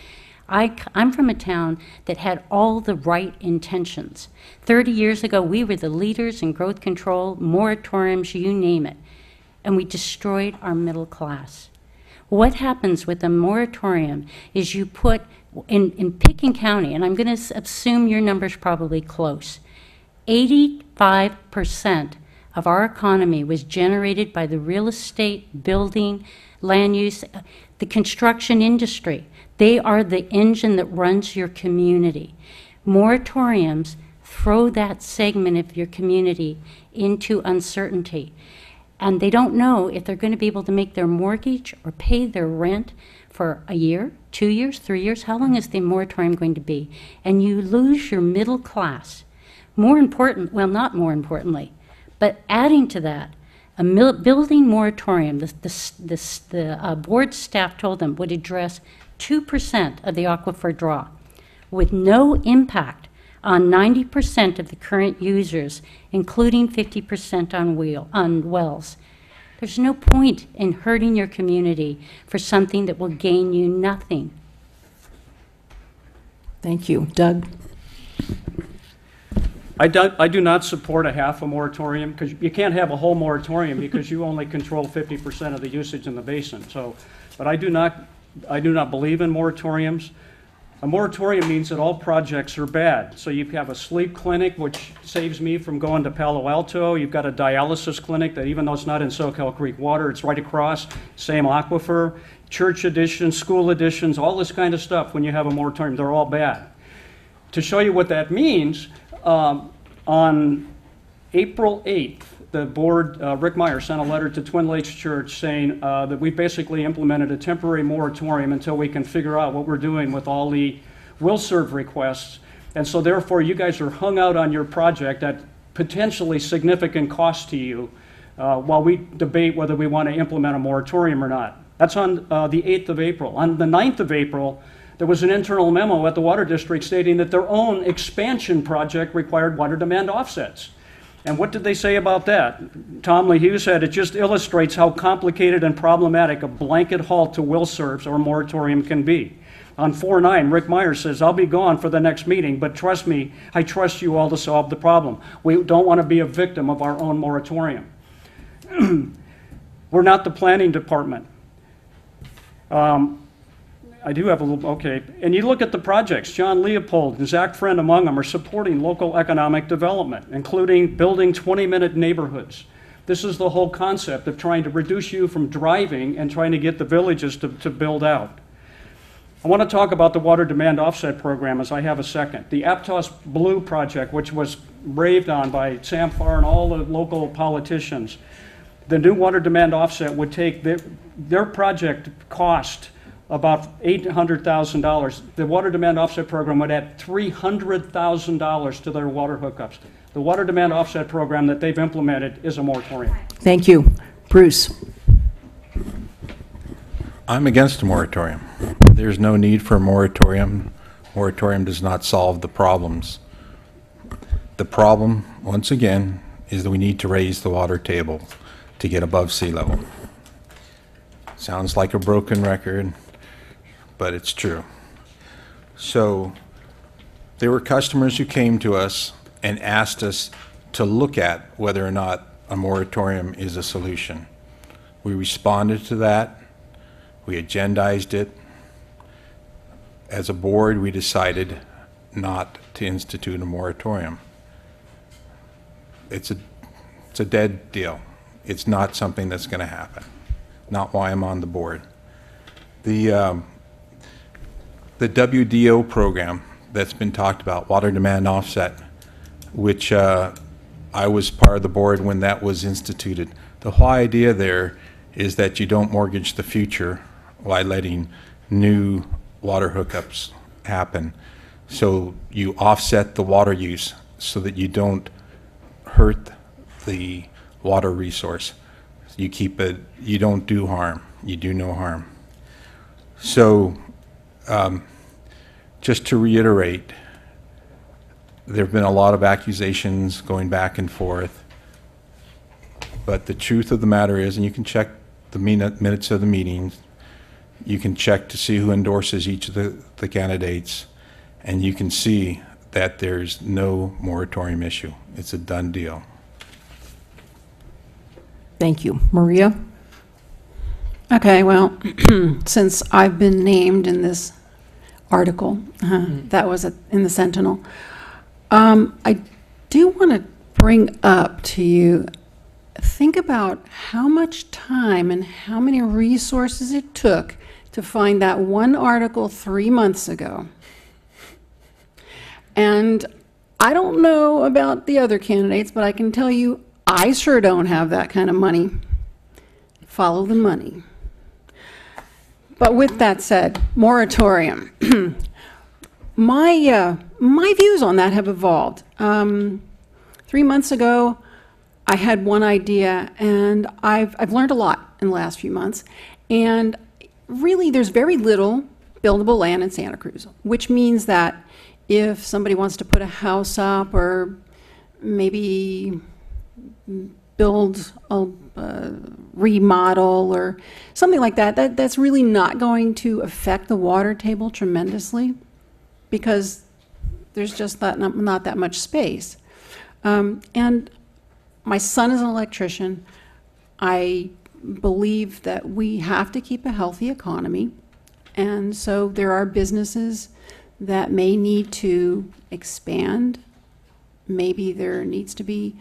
I, am from a town that had all the right intentions. 30 years ago, we were the leaders in growth control, moratoriums, you name it, and we destroyed our middle class. What happens with a moratorium is you put, in, in Pitkin County, and I'm going to assume your number's probably close, 85% of our economy was generated by the real estate, building, land use, the construction industry. They are the engine that runs your community. Moratoriums throw that segment of your community into uncertainty. And they don't know if they're going to be able to make their mortgage or pay their rent for a year, two years, three years. How long is the moratorium going to be? And you lose your middle class. More important, well, not more importantly, but adding to that, a building moratorium, the, the, the, the uh, board staff told them would address 2% of the aquifer draw with no impact on 90% of the current users, including 50% on, wheel, on wells. There's no point in hurting your community for something that will gain you nothing.
Thank you. Doug?
I do, I do not support a half a moratorium, because you can't have a whole moratorium because you only control 50% of the usage in the basin. So, but I do not, I do not believe in moratoriums. A moratorium means that all projects are bad. So you have a sleep clinic, which saves me from going to Palo Alto. You've got a dialysis clinic that even though it's not in Soquel Creek water, it's right across, same aquifer. Church additions, school additions, all this kind of stuff, when you have a moratorium, they're all bad. To show you what that means, um, on April 8th, the board, uh, Rick Meyer sent a letter to Twin Lakes Church saying uh, that we basically implemented a temporary moratorium until we can figure out what we're doing with all the will serve requests. And so therefore, you guys are hung out on your project at potentially significant cost to you uh, while we debate whether we want to implement a moratorium or not. That's on uh, the 8th of April. On the 9th of April, there was an internal memo at the Water District stating that their own expansion project required water demand offsets. And what did they say about that? Tom LeHue said it just illustrates how complicated and problematic a blanket halt to will serves or moratorium can be. On 4 9, Rick Meyer says, I'll be gone for the next meeting, but trust me, I trust you all to solve the problem. We don't want to be a victim of our own moratorium. [clears throat] We're not the planning department. Um, I do have a little, okay. And you look at the projects, John Leopold and Zach Friend among them are supporting local economic development, including building 20-minute neighborhoods. This is the whole concept of trying to reduce you from driving and trying to get the villages to, to build out. I want to talk about the water demand offset program as I have a second. The Aptos Blue project, which was raved on by Sam Farr and all the local politicians, the new water demand offset would take their project cost about $800,000. The water demand offset program would add $300,000 to their water hookups. The water demand offset program that they've implemented is a moratorium.
Thank you. Bruce?
I'm against a moratorium. There's no need for a moratorium. Moratorium does not solve the problems. The problem, once again, is that we need to raise the water table to get above sea level. Sounds like a broken record, but it's true. So there were customers who came to us and asked us to look at whether or not a moratorium is a solution. We responded to that. We agendized it. As a board, we decided not to institute a moratorium. It's a, it's a dead deal. It's not something that's going to happen. Not why I'm on the board. The, um, the WDO program that's been talked about, water demand offset, which uh, I was part of the board when that was instituted. The whole idea there is that you don't mortgage the future by letting new water hookups happen. So you offset the water use so that you don't hurt the water resource. You keep it, you don't do harm, you do no harm. So, um, just to reiterate, there have been a lot of accusations going back and forth. But the truth of the matter is, and you can check the minutes of the meetings, you can check to see who endorses each of the, the candidates, and you can see that there's no moratorium issue. It's a done deal.
Thank you. Maria?
Okay, well, [clears throat] since I've been named in this article, uh, that was at- in the Sentinel, um, I do want to bring up to you, think about how much time and how many resources it took to find that one article three months ago. And I don't know about the other candidates, but I can tell you, I sure don't have that kind of money. Follow the money. But with that said, moratorium. [clears throat] my uh, my views on that have evolved. Um, three months ago, I had one idea, and I've I've learned a lot in the last few months. And really, there's very little buildable land in Santa Cruz, which means that if somebody wants to put a house up or maybe build a remodel or something like that, that, that's really not going to affect the water table tremendously because there's just that, not, not that much space. Um, and my son is an electrician. I believe that we have to keep a healthy economy. And so there are businesses that may need to expand. Maybe there needs to be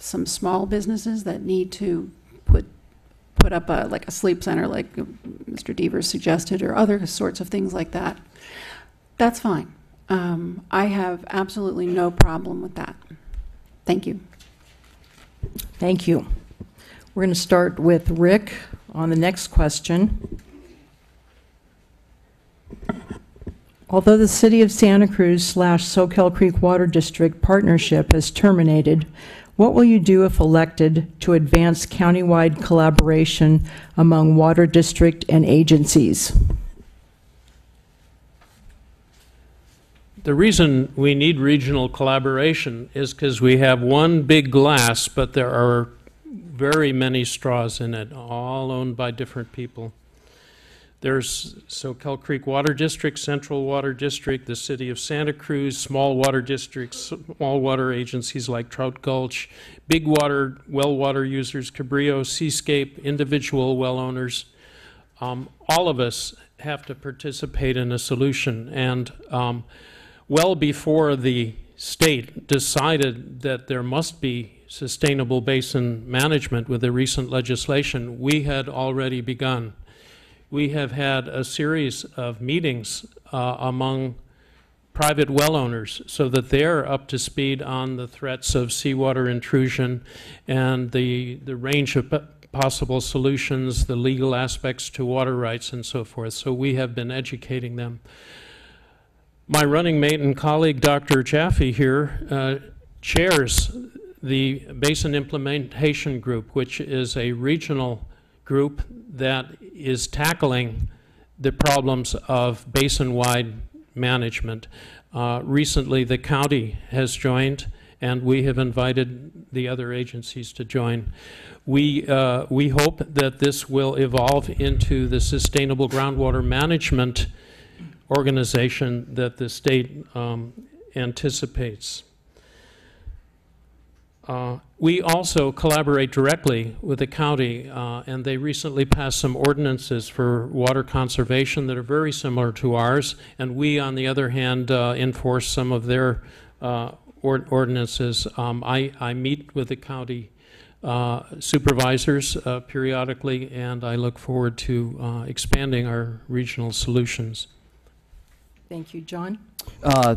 some small businesses that need to put put up a like a sleep center like Mr. Deavers suggested or other sorts of things like that. That's fine. Um, I have absolutely no problem with that. Thank you.
Thank you. We're going to start with Rick on the next question. Although the City of Santa Cruz slash Soquel Creek Water District partnership has terminated, what will you do if elected to advance countywide collaboration among water district and agencies?
The reason we need regional collaboration is because we have one big glass, but there are very many straws in it, all owned by different people. There's Soquel Creek Water District, Central Water District, the City of Santa Cruz, small water districts, small water agencies like Trout Gulch, big water, well water users, Cabrillo, Seascape, individual well owners. Um, all of us have to participate in a solution. And um, well before the state decided that there must be sustainable basin management with the recent legislation, we had already begun. We have had a series of meetings uh, among private well owners so that they're up to speed on the threats of seawater intrusion and the, the range of possible solutions, the legal aspects to water rights, and so forth. So we have been educating them. My running mate and colleague, Dr. Jaffe here, uh, chairs the Basin Implementation Group, which is a regional group that is tackling the problems of basin-wide management. Uh, Recently, the county has joined, and we have invited the other agencies to join. We, uh, we hope that this will evolve into the Sustainable Groundwater Management Organization that the state um, anticipates. Uh, We also collaborate directly with the county, uh, and they recently passed some ordinances for water conservation that are very similar to ours, and we, on the other hand, uh, enforce some of their uh, ord- ordinances. Um, I, I meet with the county uh, supervisors periodically, and I look forward to expanding our regional solutions.
Thank you. John?
Uh,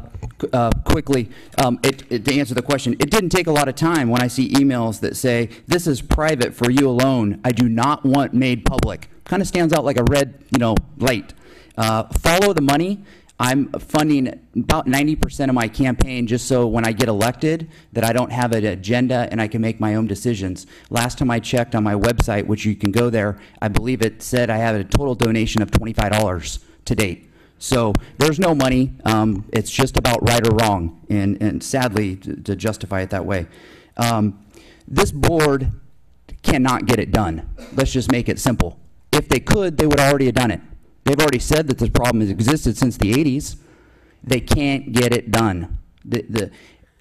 uh, quickly, um, it, it, to answer the question, it didn't take a lot of time when I see emails that say, this is private for you alone. I do not want made public. Kind of stands out like a red, you know, light. Uh, follow the money. I'm funding about 90% of my campaign just so when I get elected that I don't have an agenda and I can make my own decisions. Last time I checked on my website, which you can go there, I believe it said I have a total donation of $25 to date. So there's no money. Um, it's just about right or wrong, and, and sadly, to, to justify it that way. Um, this board cannot get it done. Let's just make it simple. If they could, they would already have done it. They've already said that this problem has existed since the 80s. They can't get it done. The, the,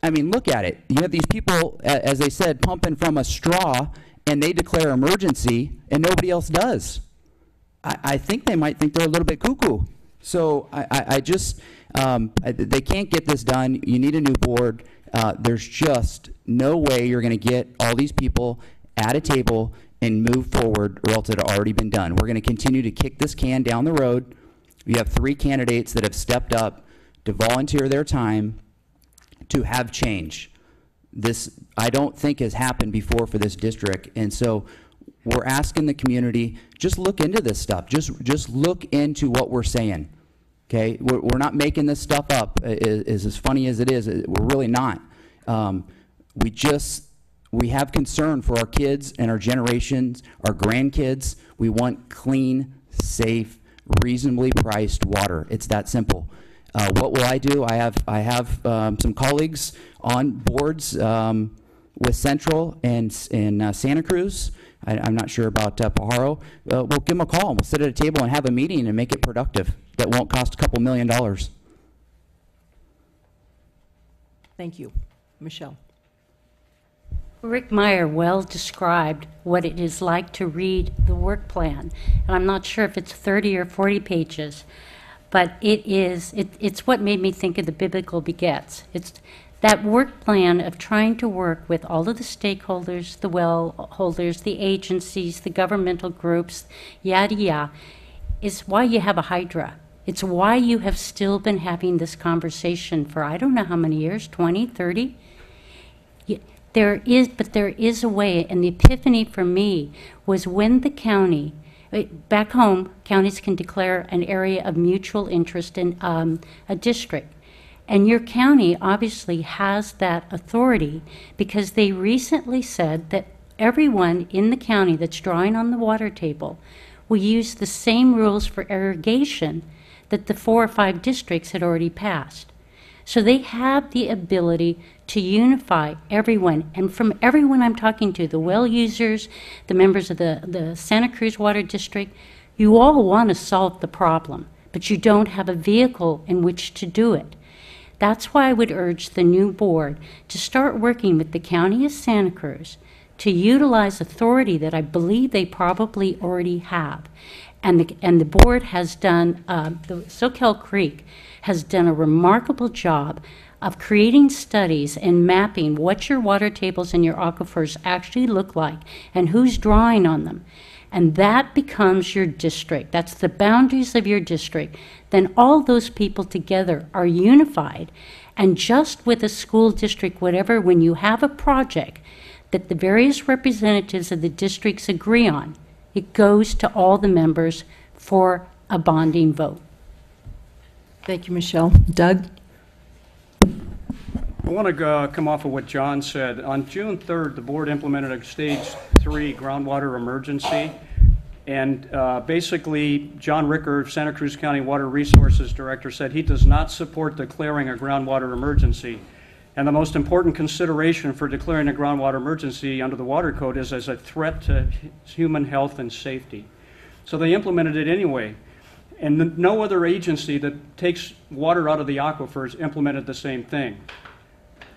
I mean, look at it. You have these people, as they said, pumping from a straw, and they declare emergency, and nobody else does. I, I think they might think they're a little bit cuckoo. So I, I, I just, um, I- they can't get this done. You need a new board. Uh, there's just no way you're going to get all these people at a table and move forward, or else it had already been done. We're going to continue to kick this can down the road. We have three candidates that have stepped up to volunteer their time to have change. This, I don't think has happened before for this district, and so we're asking the community, just look into this stuff. Just, just look into what we're saying, okay? We're, we're not making this stuff up, i- i- is as funny as it is, we're really not. Um, we just, we have concern for our kids and our generations, our grandkids. We want clean, safe, reasonably priced water. It's that simple. Uh, what will I do? I have I have um, some colleagues on boards um, with Central and in uh, Santa Cruz. I, I'm not sure about uh, Pajaro. Uh, we'll give them a call. and We'll sit at a table and have a meeting and make it productive. That won't cost a couple million dollars.
Thank you. Michelle?
Rick Meyer well described what it is like to read the work plan. And I'm not sure if it's 30 or 40 pages, but it is, it, it's what made me think of the biblical begets. It's that work plan of trying to work with all of the stakeholders, the well holders, the agencies, the governmental groups, yada yada, is why you have a Hydra. It's why you have still been having this conversation for I don't know how many years 20, 30? There is, but there is a way, and the epiphany for me was when the county, eh, back home, counties can declare an area of mutual interest in um, a district. And your county obviously has that authority because they recently said that everyone in the county that's drawing on the water table will use the same rules for irrigation that the four or five districts had already passed. So they have the ability to unify everyone. And from everyone I'm talking to, the well users, the members of the, the Santa Cruz Water District, you all want to solve the problem, but you don't have a vehicle in which to do it. That's why I would urge the new board to start working with the County of Santa Cruz to utilize authority that I believe they probably already have. And the, and the board has done, uh, the Soquel Creek has done a remarkable job of creating studies and mapping what your water tables and your aquifers actually look like and who's drawing on them. And that becomes your district. That's the boundaries of your district. Then all those people together are unified. And just with a school district, whatever, when you have a project that the various representatives of the districts agree on, it goes to all the members for a bonding vote.
Thank you, Michelle. Doug?
I want to uh, come off of what John said. On June 3rd, the board implemented a Stage 3 groundwater emergency. And uh, basically, John Ricker, Santa Cruz County Water Resources Director, said he does not support declaring a groundwater emergency. And the most important consideration for declaring a groundwater emergency under the Water Code is as a threat to human health and safety. So they implemented it anyway. And no other agency that takes water out of the aquifers implemented the same thing.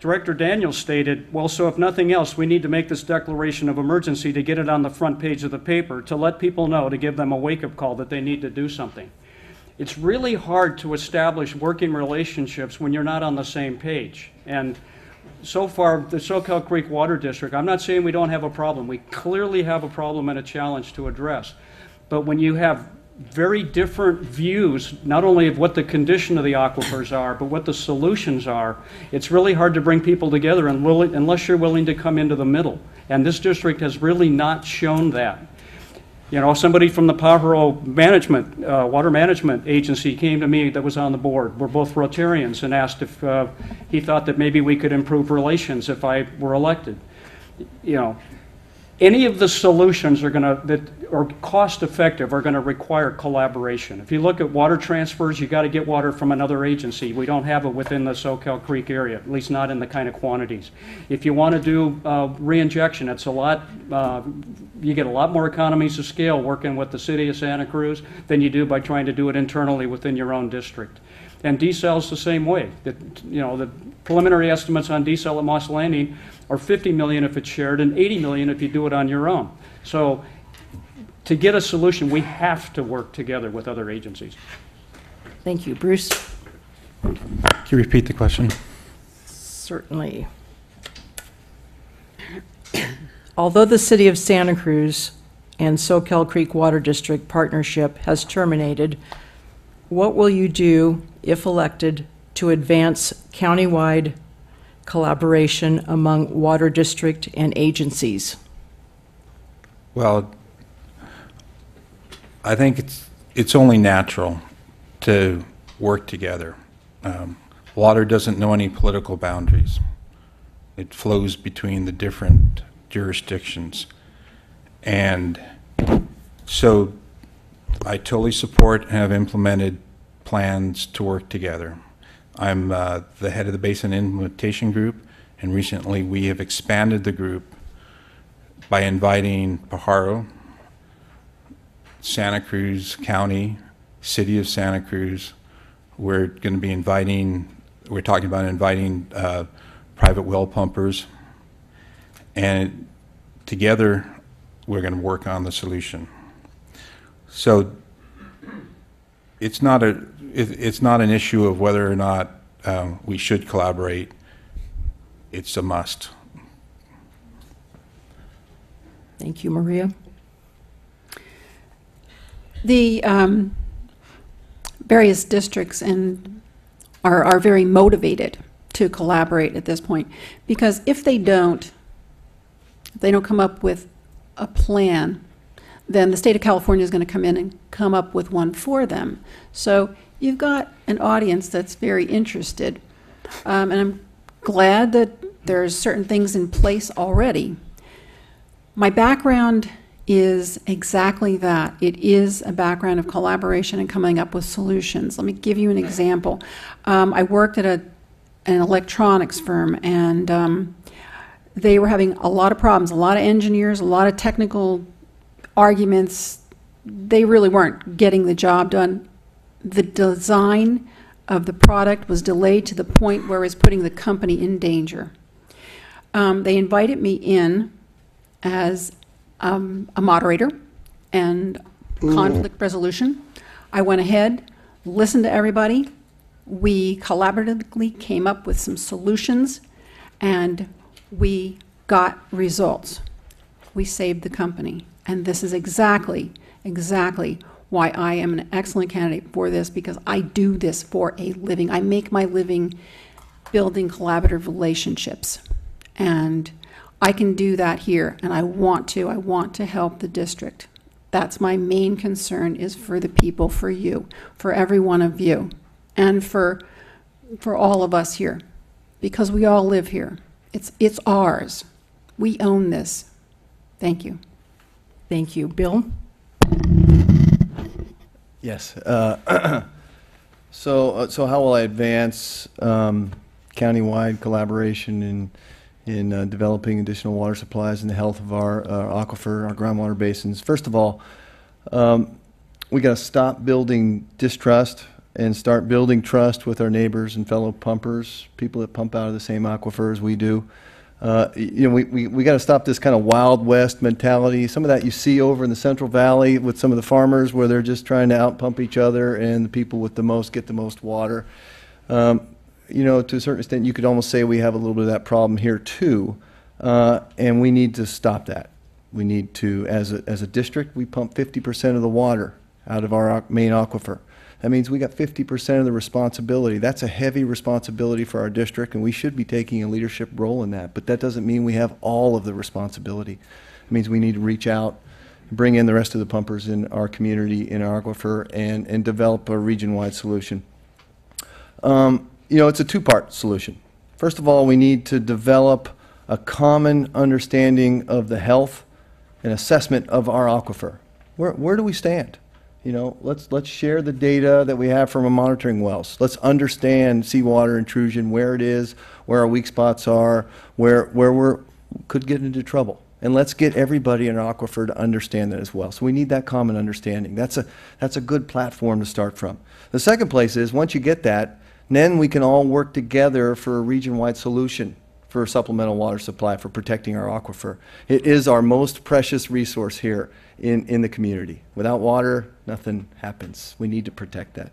Director Daniels stated, well, so if nothing else, we need to make this declaration of emergency to get it on the front page of the paper, to let people know, to give them a wake-up call that they need to do something. It's really hard to establish working relationships when you're not on the same page. And so far, the Soquel Creek Water District, I'm not saying we don't have a problem. We clearly have a problem and a challenge to address. But when you have very different views, not only of what the condition of the aquifers are, but what the solutions are, it's really hard to bring people together unless you're willing to come into the middle. And this district has really not shown that. You know, somebody from the Pajaro Management, uh, Water Management Agency came to me that was on the board. We're both Rotarians and asked if uh, he thought that maybe we could improve relations if I were elected. You know, any of the solutions are going to, that are cost-effective, are going to require collaboration. If you look at water transfers, you got to get water from another agency. We don't have it within the Soquel Creek area, at least not in the kind of quantities. If you want to do uh, reinjection, it's a lot, uh, you get a lot more economies of scale working with the city of Santa Cruz than you do by trying to do it internally within your own district. And desal's the same way. You know, the preliminary estimates on desal at Moss Landing are 50 million if it's shared and 80 million if you do it on your own. So to get a solution, we have to work together with other agencies.
Thank you. Bruce?
Can you repeat the question?
Certainly. Although the City of Santa Cruz and Soquel Creek Water District partnership has terminated, what will you do, if elected, to advance countywide collaboration among water district and agencies?
Well, I think it's, it's only natural to work together. Um, Water doesn't know any political boundaries. It flows between the different jurisdictions. And so I totally support and have implemented plans to work together. I'm uh, the head of the Basin Implementation Group, and recently we have expanded the group by inviting Pajaro, Santa Cruz County, City of Santa Cruz. We're going to be inviting, we're talking about inviting uh, private well pumpers. And together, we're going to work on the solution. So it's not a, it, it's not an issue of whether or not um, we should collaborate. It's a must.
Thank you, Maria.
The um, various districts and are, are very motivated to collaborate at this point, because if they don't, if they don't come up with a plan, then the state of California is going to come in and come up with one for them. So you've got an audience that's very interested. Um, and I'm glad that there's certain things in place already. My background is exactly that. It is a background of collaboration and coming up with solutions. Let me give you an example. Um, I worked at a, an electronics firm, and um, they were having a lot of problems, a lot of engineers, a lot of technical arguments. They really weren't getting the job done. The design of the product was delayed to the point where it was putting the company in danger. Um, they invited me in as um, a moderator and conflict resolution. I went ahead, listened to everybody. We collaboratively came up with some solutions, and we got results. We saved the company. And this is exactly, exactly why I am an excellent candidate for this, because I do this for a living. I make my living building collaborative relationships. And I can do that here, and I want to. I want to help the district. That's my main concern is for the people, for you, for every one of you, and for, for all of us here, because we all live here. It's, it's ours. We own this. Thank you.
Thank you. Bill?
Yes. uh, [clears throat] So, uh, so how will I advance um, countywide collaboration in, in uh, developing additional water supplies and the health of our uh, aquifer, our groundwater basins? First of all, um, we got to stop building distrust and start building trust with our neighbors and fellow pumpers, people that pump out of the same aquifer as we do. Uh, you know, we, we, we got to stop this kind of Wild West mentality. Some of that you see over in the Central Valley with some of the farmers where they're just trying to outpump each other and the people with the most get the most water. Um, you know, to a certain extent, you could almost say we have a little bit of that problem here too, uh, and we need to stop that. We need to, as a, as a district, we pump 50% of the water out of our main aquifer. That means we got 50% of the responsibility. That's a heavy responsibility for our district, and we should be taking a leadership role in that. But that doesn't mean we have all of the responsibility. It means we need to reach out, bring in the rest of the pumpers in our community, in our aquifer, and, and develop a region-wide solution. Um, you know, it's a two-part solution. First of all, we need to develop a common understanding of the health and assessment of our aquifer. Where, where do we stand? You know, let's, let's share the data that we have from our monitoring wells. Let's understand seawater intrusion, where it is, where our weak spots are, where, where we're, could get into trouble. And let's get everybody in our aquifer to understand that as well. So we need that common understanding. That's a, that's a good platform to start from. The second place is, once you get that, then we can all work together for a region-wide solution for supplemental water supply for protecting our aquifer. It is our most precious resource here in, in the community. Without water, nothing happens. We need to protect that.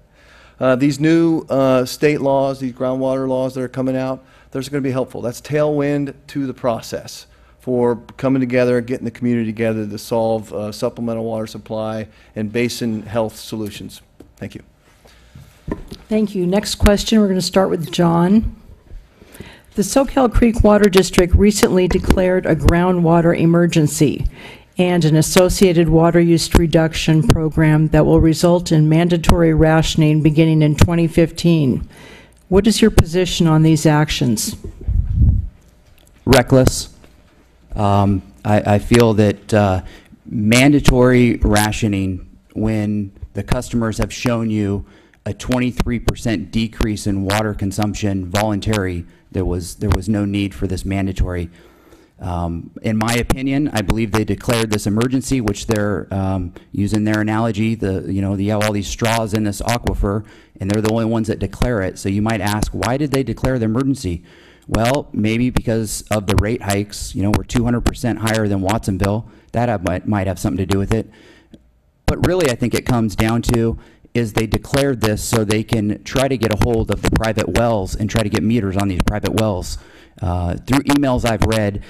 Uh, these new uh, state laws, these groundwater laws that are coming out, those are going to be helpful. That's tailwind to the process for coming together, getting the community together to solve uh, supplemental water supply and basin health solutions. Thank you.
Thank you. Next question, we're going to start with John. The Soquel Creek Water District recently declared a groundwater emergency and an associated water use reduction program that will result in mandatory rationing beginning in 2015. What is your position on these actions?
reckless. Um, I, I feel that uh, mandatory rationing, when the customers have shown you a 23% decrease in water consumption voluntary, there was, there was no need for this mandatory. Um, in my opinion, I believe they declared this emergency, which they're um, using their analogy. The you know, you have all these straws in this aquifer, and they're the only ones that declare it. So you might ask, why did they declare the emergency? Well, maybe because of the rate hikes. You know, we're 200% higher than Watsonville. That might might have something to do with it. But really, I think it comes down to is they declared this so they can try to get a hold of the private wells and try to get meters on these private wells. Uh, through emails I've read,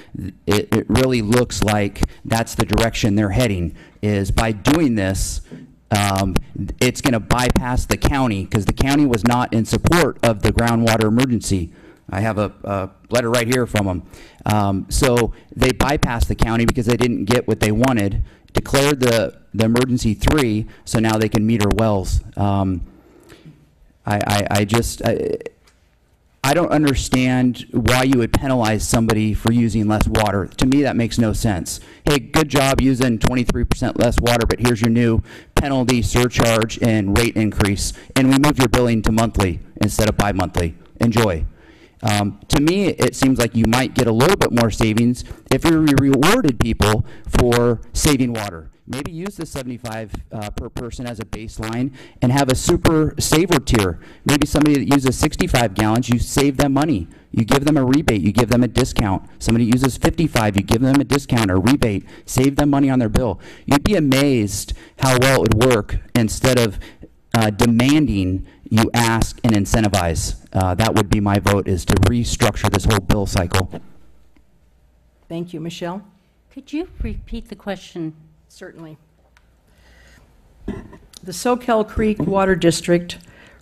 it, it really looks like that's the direction they're heading. Is by doing this, um, it's going to bypass the county because the county was not in support of the groundwater emergency. I have a, a letter right here from them. Um, so they bypassed the county because they didn't get what they wanted, declared the, the emergency three, so now they can meter wells. Um, I, I, I just, I, I don't understand why you would penalize somebody for using less water. To me, that makes no sense. Hey, good job using 23% less water, but here's your new penalty, surcharge, and rate increase. And we move your billing to monthly instead of bi-monthly. Enjoy. Um, to me, it seems like you might get a little bit more savings if you rewarded people for saving water. Maybe use the 75 uh, per person as a baseline and have a super saver tier. Maybe somebody that uses 65 gallons, you save them money. You give them a rebate, you give them a discount. Somebody uses 55, you give them a discount or rebate, save them money on their bill. You'd be amazed how well it would work instead of uh, demanding you ask and incentivize. Uh, that would be my vote, is to restructure this whole bill cycle.
Thank you. Michelle?
Could you repeat the question?
Certainly. The Soquel Creek Water District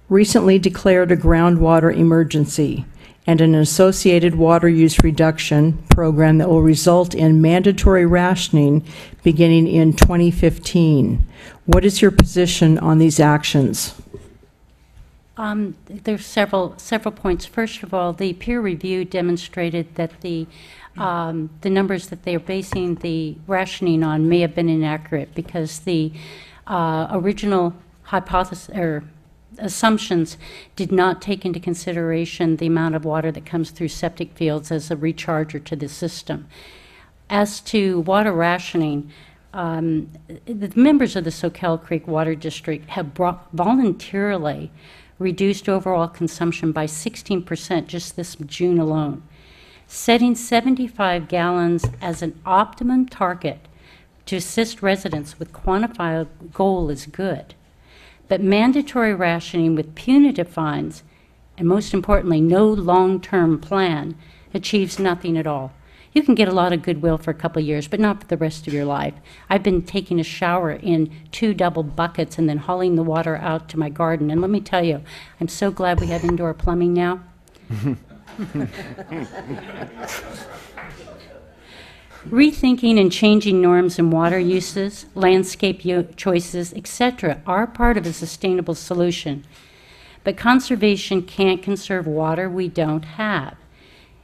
recently declared a groundwater emergency and an associated water use reduction program that will result in mandatory rationing beginning in 2015. What is your position on these actions?
Um, There's several, several points. First of all, the peer review demonstrated that the um, the numbers that they're basing the rationing on may have been inaccurate because the uh, original hypothesis or assumptions did not take into consideration the amount of water that comes through septic fields as a recharger to the system. As to water rationing, um, the members of the Soquel Creek Water District have brought voluntarily reduced overall consumption by 16% just this June alone. Setting 75 gallons as an optimum target to assist residents with quantifiable goal is good. But mandatory rationing with punitive fines, and most importantly, no long-term plan, achieves nothing at all. You can get a lot of goodwill for a couple of years, but not for the rest of your life. I've been taking a shower in two double buckets and then hauling the water out to my garden. And let me tell you, I'm so glad we have indoor plumbing now. [laughs] Rethinking and changing norms in water uses, landscape choices, etc., are part of a sustainable solution. But conservation can't conserve water we don't have.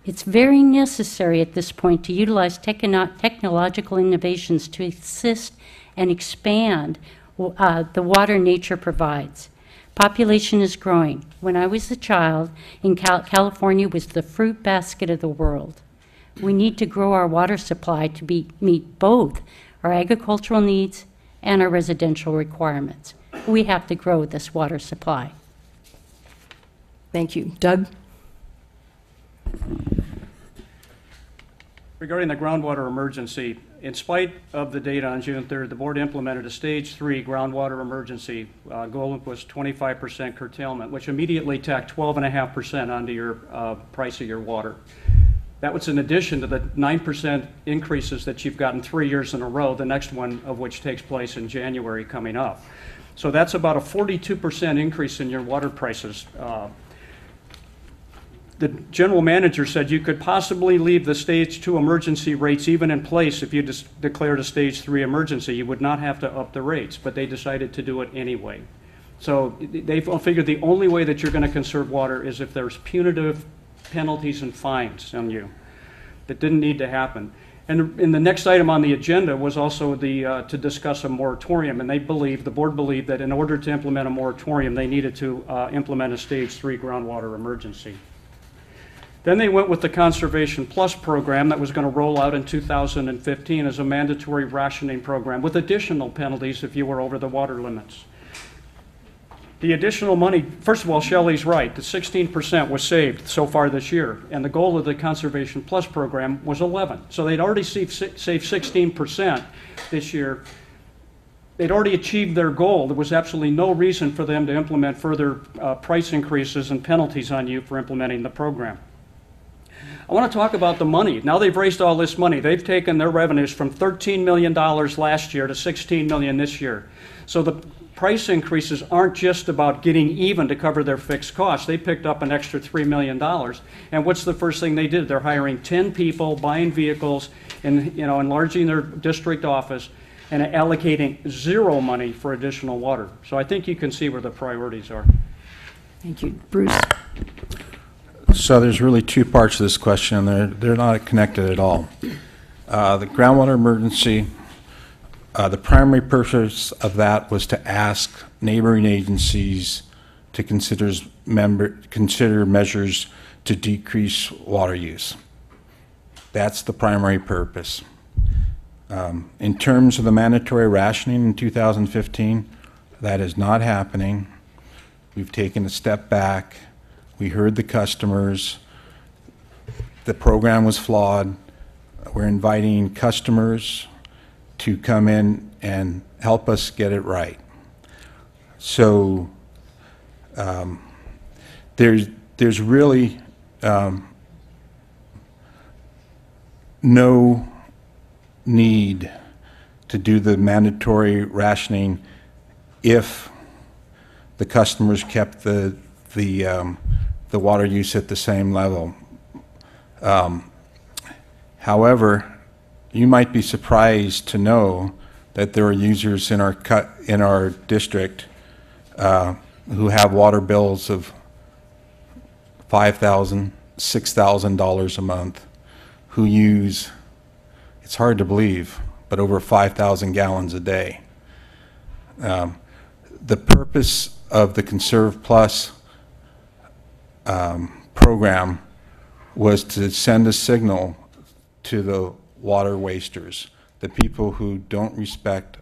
It's very necessary at this point to utilize techno- technological innovations to assist and expand uh, the water nature provides. Population is growing. When I was a child, in Cal- California was the fruit basket of the world. We need to grow our water supply to be, meet both our agricultural needs and our residential requirements. We have to grow this water supply.
Thank you. Doug?
Regarding the groundwater emergency, in spite of the data on June 3rd, the board implemented a stage three groundwater emergency. Uh, goal was 25% curtailment, which immediately tacked 12.5% onto your uh, price of your water. That was in addition to the 9% increases that you've gotten three years in a row, the next one of which takes place in January coming up. So that's about a 42% increase in your water prices. Uh, the general manager said you could possibly leave the stage two emergency rates even in place if you declared a stage three emergency. You would not have to up the rates, but they decided to do it anyway. So they figured the only way that you're going to conserve water is if there's punitive penalties and fines on you. That didn't need to happen. And, and the next item on the agenda was also the, uh, to discuss a moratorium. And they believed, the board believed that in order to implement a moratorium, they needed to uh, implement a stage three groundwater emergency. Then they went with the Conservation Plus program that was going to roll out in 2015 as a mandatory rationing program with additional penalties if you were over the water limits. The additional money, first of all, Shelley's right. The 16% was saved so far this year, and the goal of the Conservation Plus program was 11. So they'd already saved, saved 16% this year. They'd already achieved their goal. There was absolutely no reason for them to implement further uh, price increases and penalties on you for implementing the program. I want to talk about the money. Now they've raised all this money. They've taken their revenues from $13 million last year to 16 million this year. So the price increases aren't just about getting even to cover their fixed costs. They picked up an extra $3 million. And what's the first thing they did? They're hiring 10 people, buying vehicles, and you know, enlarging their district office and allocating zero money for additional water. So I think you can see where the priorities are.
Thank you. Bruce?
So there's really two parts to this question. They're, they're not connected at all. Uh, the groundwater emergency, uh, the primary purpose of that was to ask neighboring agencies to consider, member, consider measures to decrease water use. That's the primary purpose. Um, in terms of the mandatory rationing in 2015, that is not happening. We've taken a step back we heard the customers. The program was flawed. We're inviting customers to come in and help us get it right. So um, there's there's really um, no need to do the mandatory rationing if the customers kept the the um, the water use at the same level. Um, however, you might be surprised to know that there are users in our cut in our district uh, who have water bills of five thousand, six thousand dollars a month, who use, it's hard to believe, but over 5,000 gallons a day. Um, The purpose of the Conserve Plus um, program was to send a signal to the water wasters, the people who don't respect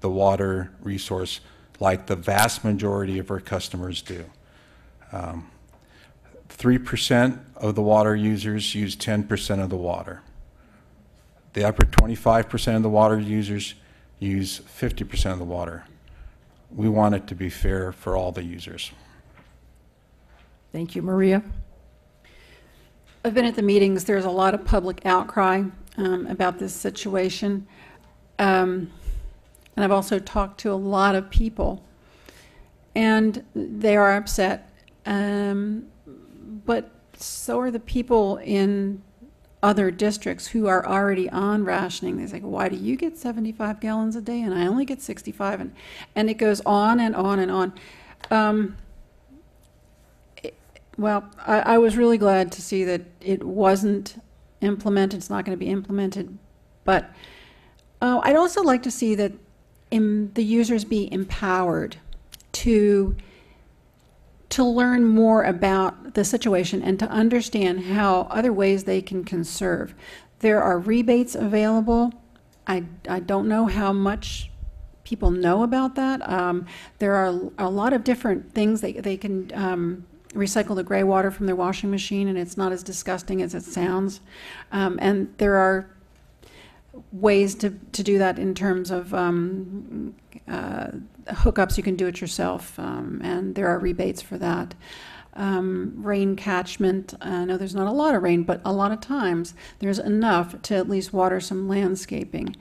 the water resource like the vast majority of our customers do. Um, Three percent of the water users use ten percent of the water. The upper twenty-five percent of the water users use fifty percent of the water. We want it to be fair for all the users.
Thank you, Maria.
I've been at the meetings, there's a lot of public outcry um, about this situation. Um, And I've also talked to a lot of people, and they are upset. Um, But so are the people in other districts who are already on rationing. They say, why do you get 75 gallons a day and I only get 65? And, and it goes on and on and on. Um, well, I, I was really glad to see that it wasn't implemented, it's not going to be implemented, but uh, I'd also like to see that em- the users be empowered to, to learn more about the situation and to understand how other ways they can conserve. There are rebates available. I, I don't know how much people know about that. Um, there are a lot of different things they, they can um, recycle the gray water from their washing machine, and it's not as disgusting as it sounds. Um, and there are ways to, to do that in terms of um, uh, hookups. You can do it yourself, um, and there are rebates for that. Um, rain catchment. I know there's not a lot of rain, but a lot of times there's enough to at least water some landscaping.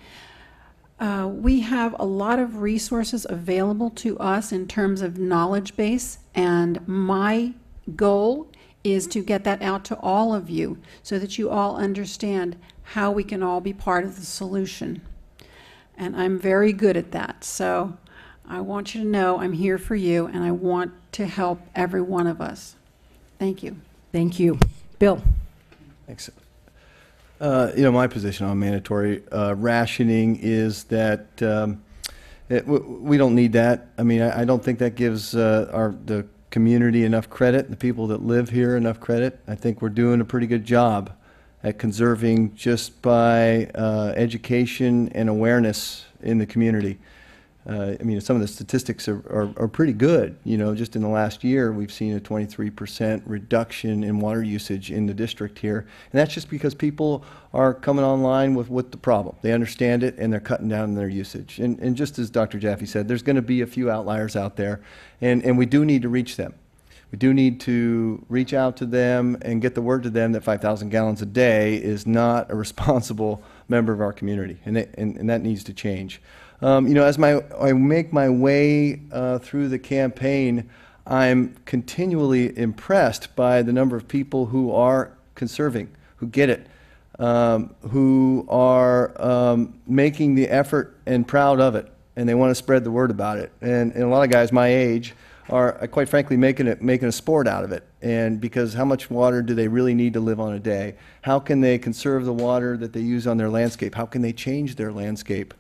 Uh, we have a lot of resources available to us in terms of knowledge base, and my goal is to get that out to all of you so that you all understand how we can all be part of the solution. And I'm very good at that. So I want you to know I'm here for you, and I want to help every one of us. Thank you.
Thank you. Bill?
Thanks. Uh, You know, my position on mandatory uh, rationing is that um, it- we don't need that. I mean, I I don't think that gives uh, our, the community enough credit, the people that live here enough credit. I think we're doing a pretty good job at conserving just by uh, education and awareness in the community. Uh, I mean, some of the statistics are, are, are pretty good. You know, just in the last year, we've seen a 23% reduction in water usage in the district here. And that's just because people are coming online with, with the problem. They understand it and they're cutting down their usage. And, and just as Dr. Jaffe said, there's going to be a few outliers out there, and, and we do need to reach them. We do need to reach out to them and get the word to them that 5,000 gallons a day is not a [laughs] responsible member of our community, and, it, and, and that needs to change. Um, you know, as my, I make my way uh, through the campaign, I'm continually impressed by the number of people who are conserving, who get it, um, who are um, making the effort and proud of it, and they want to spread the word about it. And, and a lot of guys my age are, uh, quite frankly, making it making a sport out of it. And because how much water do they really need to live on a day? How can they conserve the water that they use on their landscape? How can they change their landscape?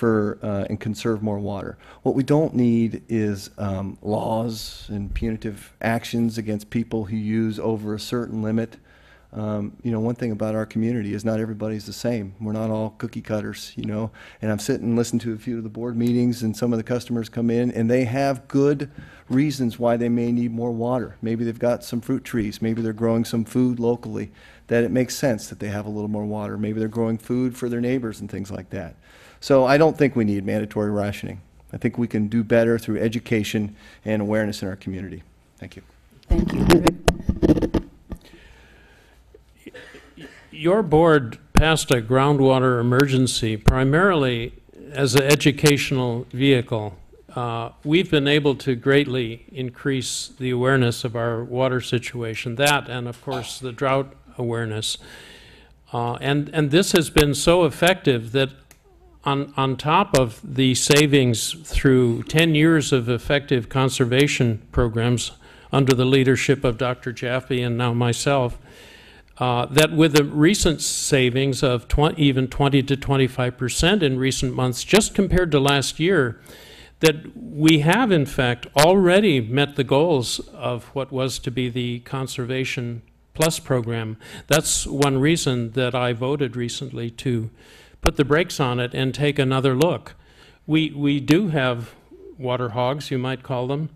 For uh, and conserve more water. What we don't need is um, laws and punitive actions against people who use over a certain limit. Um, you know, one thing about our community is not everybody's the same. We're not all cookie cutters, you know. And I'm sitting and listening to a few of the board meetings, and some of the customers come in, and they have good reasons why they may need more water. Maybe they've got some fruit trees. Maybe they're growing some food locally that it makes sense that they have a little more water. Maybe they're growing food for their neighbors and things like that. So I don't think we need mandatory rationing. I think we can do better through education and awareness in our community. Thank you.
Thank you, David.
Your board passed a groundwater emergency primarily as an educational vehicle. Uh, We've been able to greatly increase the awareness of our water situation, that and of course the drought awareness. Uh, And, and this has been so effective that on, on top of the savings through 10 years of effective conservation programs under the leadership of Dr. Jaffe and now myself, uh, that with the recent savings of 20, even 20 to 25 percent in recent months, just compared to last year, that we have in fact already met the goals of what was to be the Conservation Plus program. That's one reason that I voted recently to put the brakes on it and take another look. We, we do have water hogs, you might call them,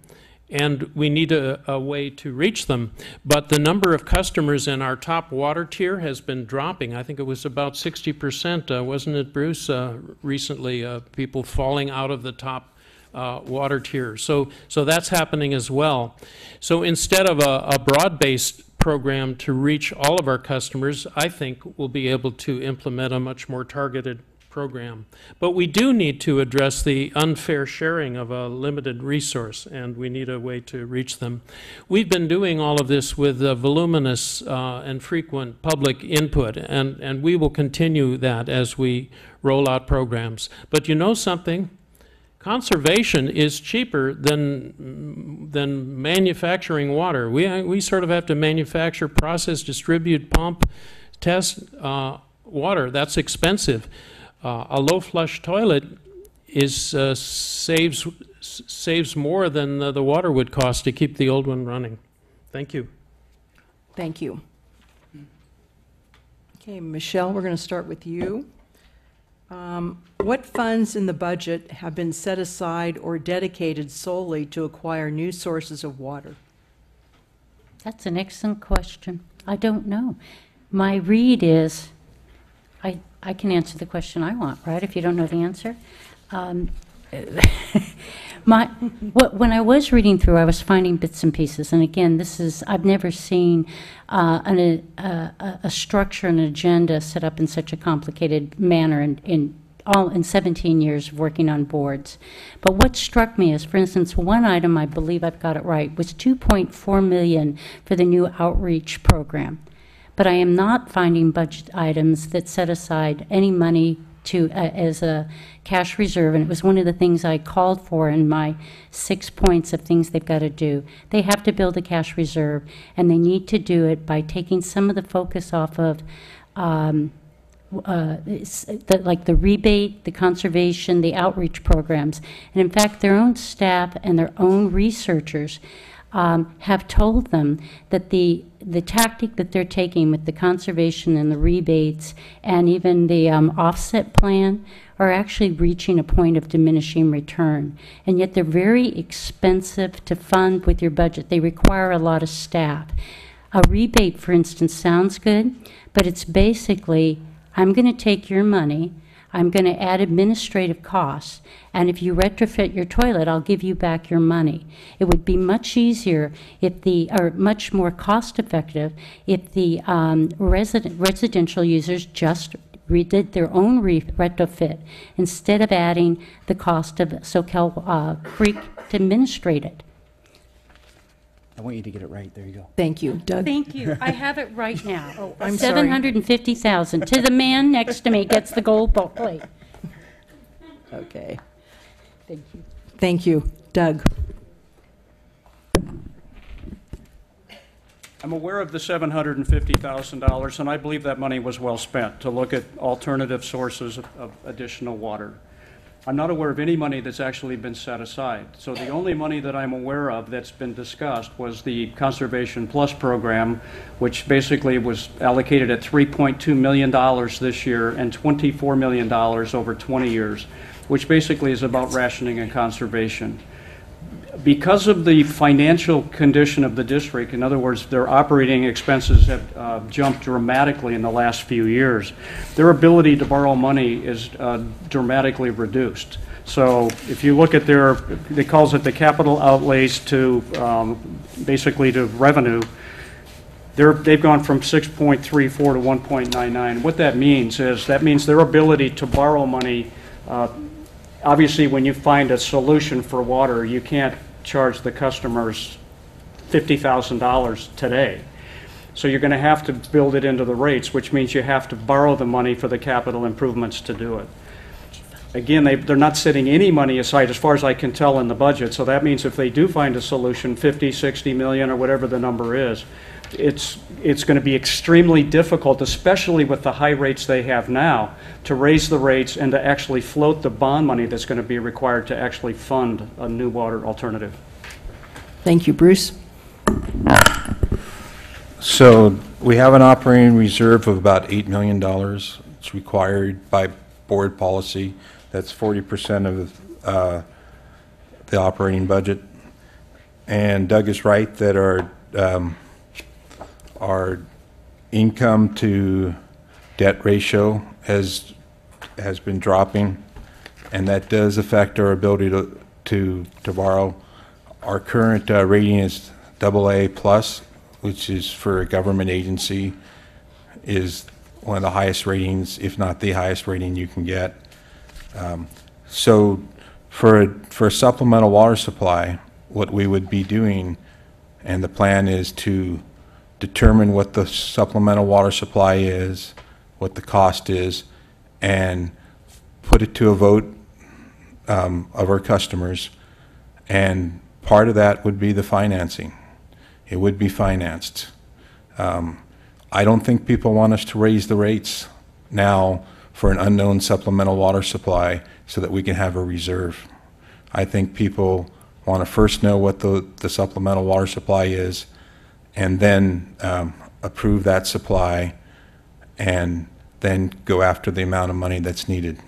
and we need a, a way to reach them. But the number of customers in our top water tier has been dropping. I think it was about 60%, uh, wasn't it, Bruce, uh, recently, uh, people falling out of the top uh, water tier. So, so that's happening as well. So instead of a, a broad-based program to reach all of our customers, I think we'll be able to implement a much more targeted program. But we do need to address the unfair sharing of a limited resource, and we need a way to reach them. We've been doing all of this with voluminous uh, and frequent public input, and, and we will continue that as we roll out programs. But you know something? Conservation is cheaper than, than manufacturing water. We, we sort of have to manufacture, process, distribute, pump, test uh, water. That's expensive. Uh, a low flush toilet is uh, saves saves more than the, the water would cost to keep the old one running. Thank you.
Thank you. Okay, Michelle, we're going to start with you. Um, What funds in the budget have been set aside or dedicated solely to acquire new sources of water?
That's an excellent question. I don't know. My read is, I, I can answer the question I want, right, if you don't know the answer? Um, [laughs] My, what, when I was reading through, I was finding bits and pieces, and again, this is, I've never seen uh, an, a, a, a structure, an agenda set up in such a complicated manner in, in all, in 17 years of working on boards. But what struck me is, for instance, one item, I believe I've got it right, was 2.4 million for the new outreach program. But I am not finding budget items that set aside any money to, uh, as a cash reserve, and it was one of the things I called for in my six points of things they've got to do. They have to build a cash reserve, and they need to do it by taking some of the focus off of, um, uh, the, like the rebate, the conservation, the outreach programs. And in fact, their own staff and their own researchers um, have told them that the the tactic that they're taking with the conservation and the rebates and even the um, offset plan are actually reaching a point of diminishing return. And yet they're very expensive to fund with your budget. They require a lot of staff. A rebate, for instance, sounds good, but it's basically I'm going to take your money, I'm going to add administrative costs, and if you retrofit your toilet, I'll give you back your money. It would be much easier if the, or much more cost effective if the um, resident, residential users just redid their own re- retrofit instead of adding the cost of Soquel uh, Creek to administrate it.
I want you to get it right. There you go.
Thank you. Doug?
Thank you. I have it right now. [laughs]
Oh, I'm sorry.
750,000 to the man next to me gets the gold ball plate.
Okay,
Thank you.
thank you. Doug?
I'm aware of the $750,000, and I believe that money was well spent to look at alternative sources of- of additional water. I'm not aware of any money that's actually been set aside. So the only money that I'm aware of that's been discussed was the Conservation Plus program, which basically was allocated at $3.2 million this year and $24 million over 20 years, which basically is about rationing and conservation because of the financial condition of the district, in other words, their operating expenses have uh, jumped dramatically in the last few years, their ability to borrow money is uh, dramatically reduced. So if you look at their, they calls it the capital outlays to, um, basically to revenue, they're, they've gone from 6.34 to 1.99. What that means is, that means their ability to borrow money uh, obviously, when you find a solution for water, you can't charge the customers $50,000 today. So you're going to have to build it into the rates, which means you have to borrow the money for the capital improvements to do it. Again, they, they're not setting any money aside, as far as I can tell, in the budget. So that means if they do find a solution, 50, 60 million, or whatever the number is, it's, it's going to be extremely difficult, especially with the high rates they have now, to raise the rates and to actually float the bond money that's going to be required to actually fund a new water alternative.
Thank you, Bruce.
So we have an operating reserve of about $8 million. It's required by board policy. That's 40% of uh, the operating budget. And Doug is right that our, um, our income to debt ratio has, has been dropping, and that does affect our ability to, to, to borrow. Our current uh, rating is double A plus, which is for a government agency, is one of the highest ratings, if not the highest rating you can get. Um, So for, a- for a supplemental water supply, what we would be doing, and the plan is to determine what the supplemental water supply is, what the cost is, and put it to a vote um, of our customers. And part of that would be the financing. It would be financed. Um, I don't think people want us to raise the rates now for an unknown supplemental water supply so that we can have a reserve. I think people want to first know what the, the supplemental water supply is and then um, approve that supply and then go after the amount of money that's needed.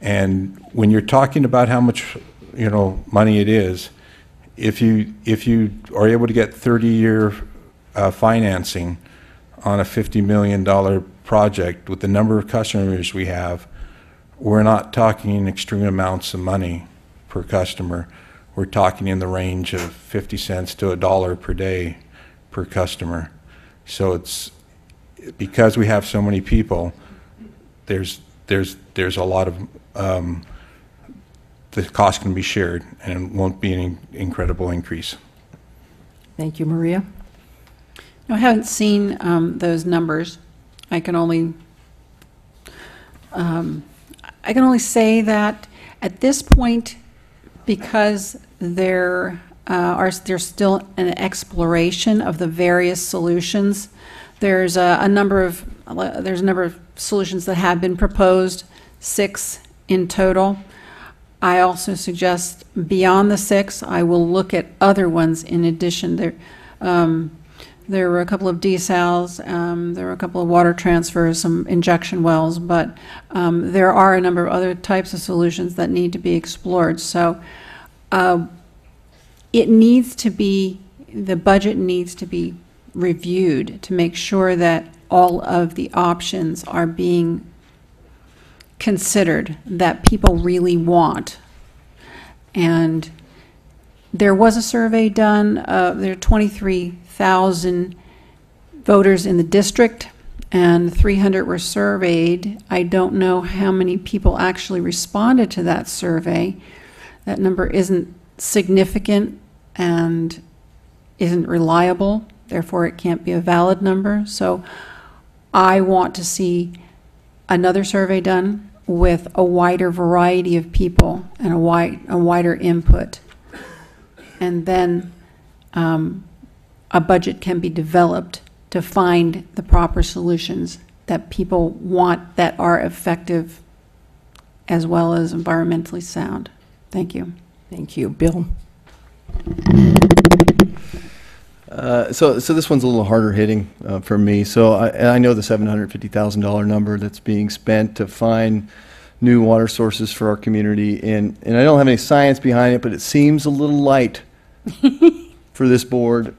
And when you're talking about how much, you know, money it is, if you, if you are able to get 30-year uh, financing on a $50 million project with the number of customers we have, we're not talking extreme amounts of money per customer. We're talking in the range of 50 cents to a dollar per day per customer. So it's, because we have so many people, there's, there's, there's a lot of, um, the cost can be shared and it won't be an incredible increase.
Thank you, Maria.
No, I haven't seen um, those numbers. I can only, um, I can only say that at this point, because there uh, are, there's still an exploration of the various solutions. There's a, a number of, there's a number of solutions that have been proposed, six in total. I also suggest beyond the six, I will look at other ones in addition. There, um, there were a couple of desals, um, there were a couple of water transfers, some injection wells, but um, there are a number of other types of solutions that need to be explored. So uh, it needs to be, the budget needs to be reviewed to make sure that all of the options are being considered that people really want. And there was a survey done, uh, there are 23,000 voters in the district, and 300 were surveyed. I don't know how many people actually responded to that survey. That number isn't significant and isn't reliable, therefore it can't be a valid number. So I want to see another survey done with a wider variety of people and a wide, a wider input. And then um, a budget can be developed to find the proper solutions that people want that are effective as well as environmentally sound. Thank you.
Thank you. Bill?
Uh, So, so this one's a little harder hitting uh, for me. So I, I know the $750,000 number that's being spent to find new water sources for our community. And, and I don't have any science behind it, but it seems a little light [laughs] for this board,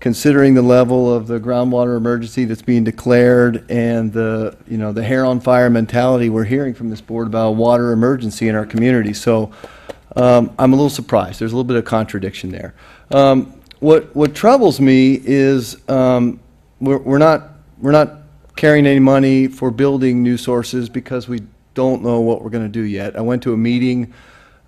considering the level of the groundwater emergency that's being declared and the, you know, the hair on fire mentality we're hearing from this board about a water emergency in our community. So um, I'm a little surprised. There's a little bit of contradiction there. Um, what what troubles me is um, we're, we're not we're not carrying any money for building new sources because we don't know what we're going to do yet. I went to a meeting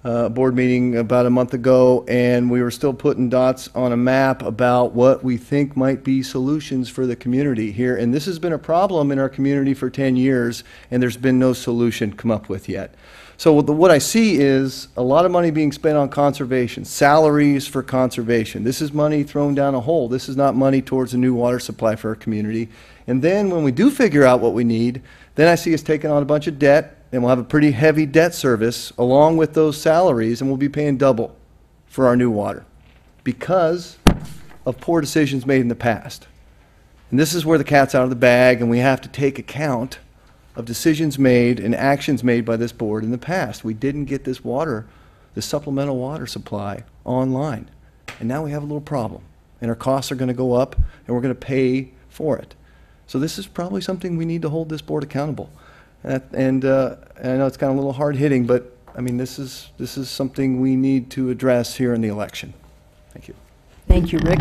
uh, board meeting about a month ago, and we were still putting dots on a map about what we think might be solutions for the community here. And this has been a problem in our community for 10 years, and there's been no solution come up with yet. So what the- what I see is a lot of money being spent on conservation, salaries for conservation. This is money thrown down a hole. This is not money towards a new water supply for our community. And then when we do figure out what we need, then I see us taking on a bunch of debt, and we'll have a pretty heavy debt service along with those salaries, and we'll be paying double for our new water because of poor decisions made in the past. And this is where the cat's out of the bag, and we have to take account of decisions made and actions made by this board in the past. We didn't get this water, this supplemental water supply online. And now we have a little problem. And our costs are going to go up, and we're going to pay for it. So this is probably something we need to hold this board accountable. And, and uh, and I know it's kind of a little hard hitting, but I mean, this is, this is something we need to address here in the election. Thank you.
Thank you, Rick.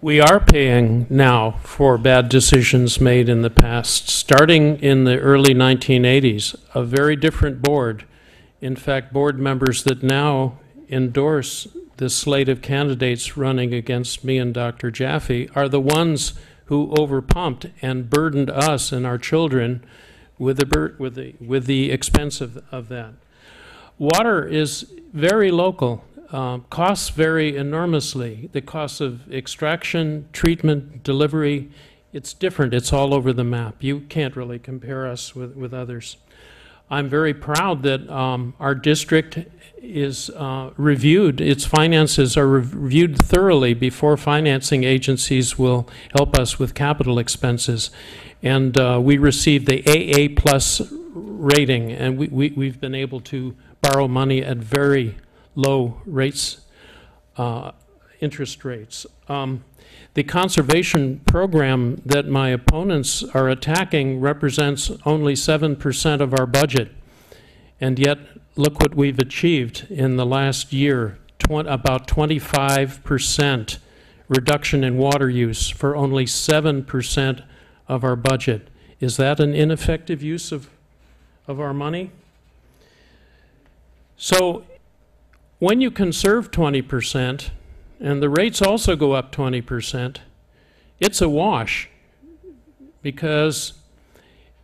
We are paying now for bad decisions made in the past, starting in the early 1980s. A very different board, in fact, board members that now endorse the slate of candidates running against me and Dr. Jaffe are the ones who overpumped and burdened us and our children with the, with the, with the expense of, of that. Water is very local. Um, costs vary enormously. The costs of extraction, treatment, delivery, it's different. It's all over the map. You can't really compare us with, with others. I'm very proud that um, our district is uh, reviewed, its finances are reviewed thoroughly before financing agencies will help us with capital expenses. And uh, we received the AA plus rating, and we, we, we've been able to borrow money at very low rates, uh, interest rates. Um, the conservation program that my opponents are attacking represents only 7% of our budget. And yet, look what we've achieved in the last year tw- about 25% reduction in water use for only 7% of our budget. Is that an ineffective use of, of our money? So, when you conserve 20%, and the rates also go up 20%, it's a wash because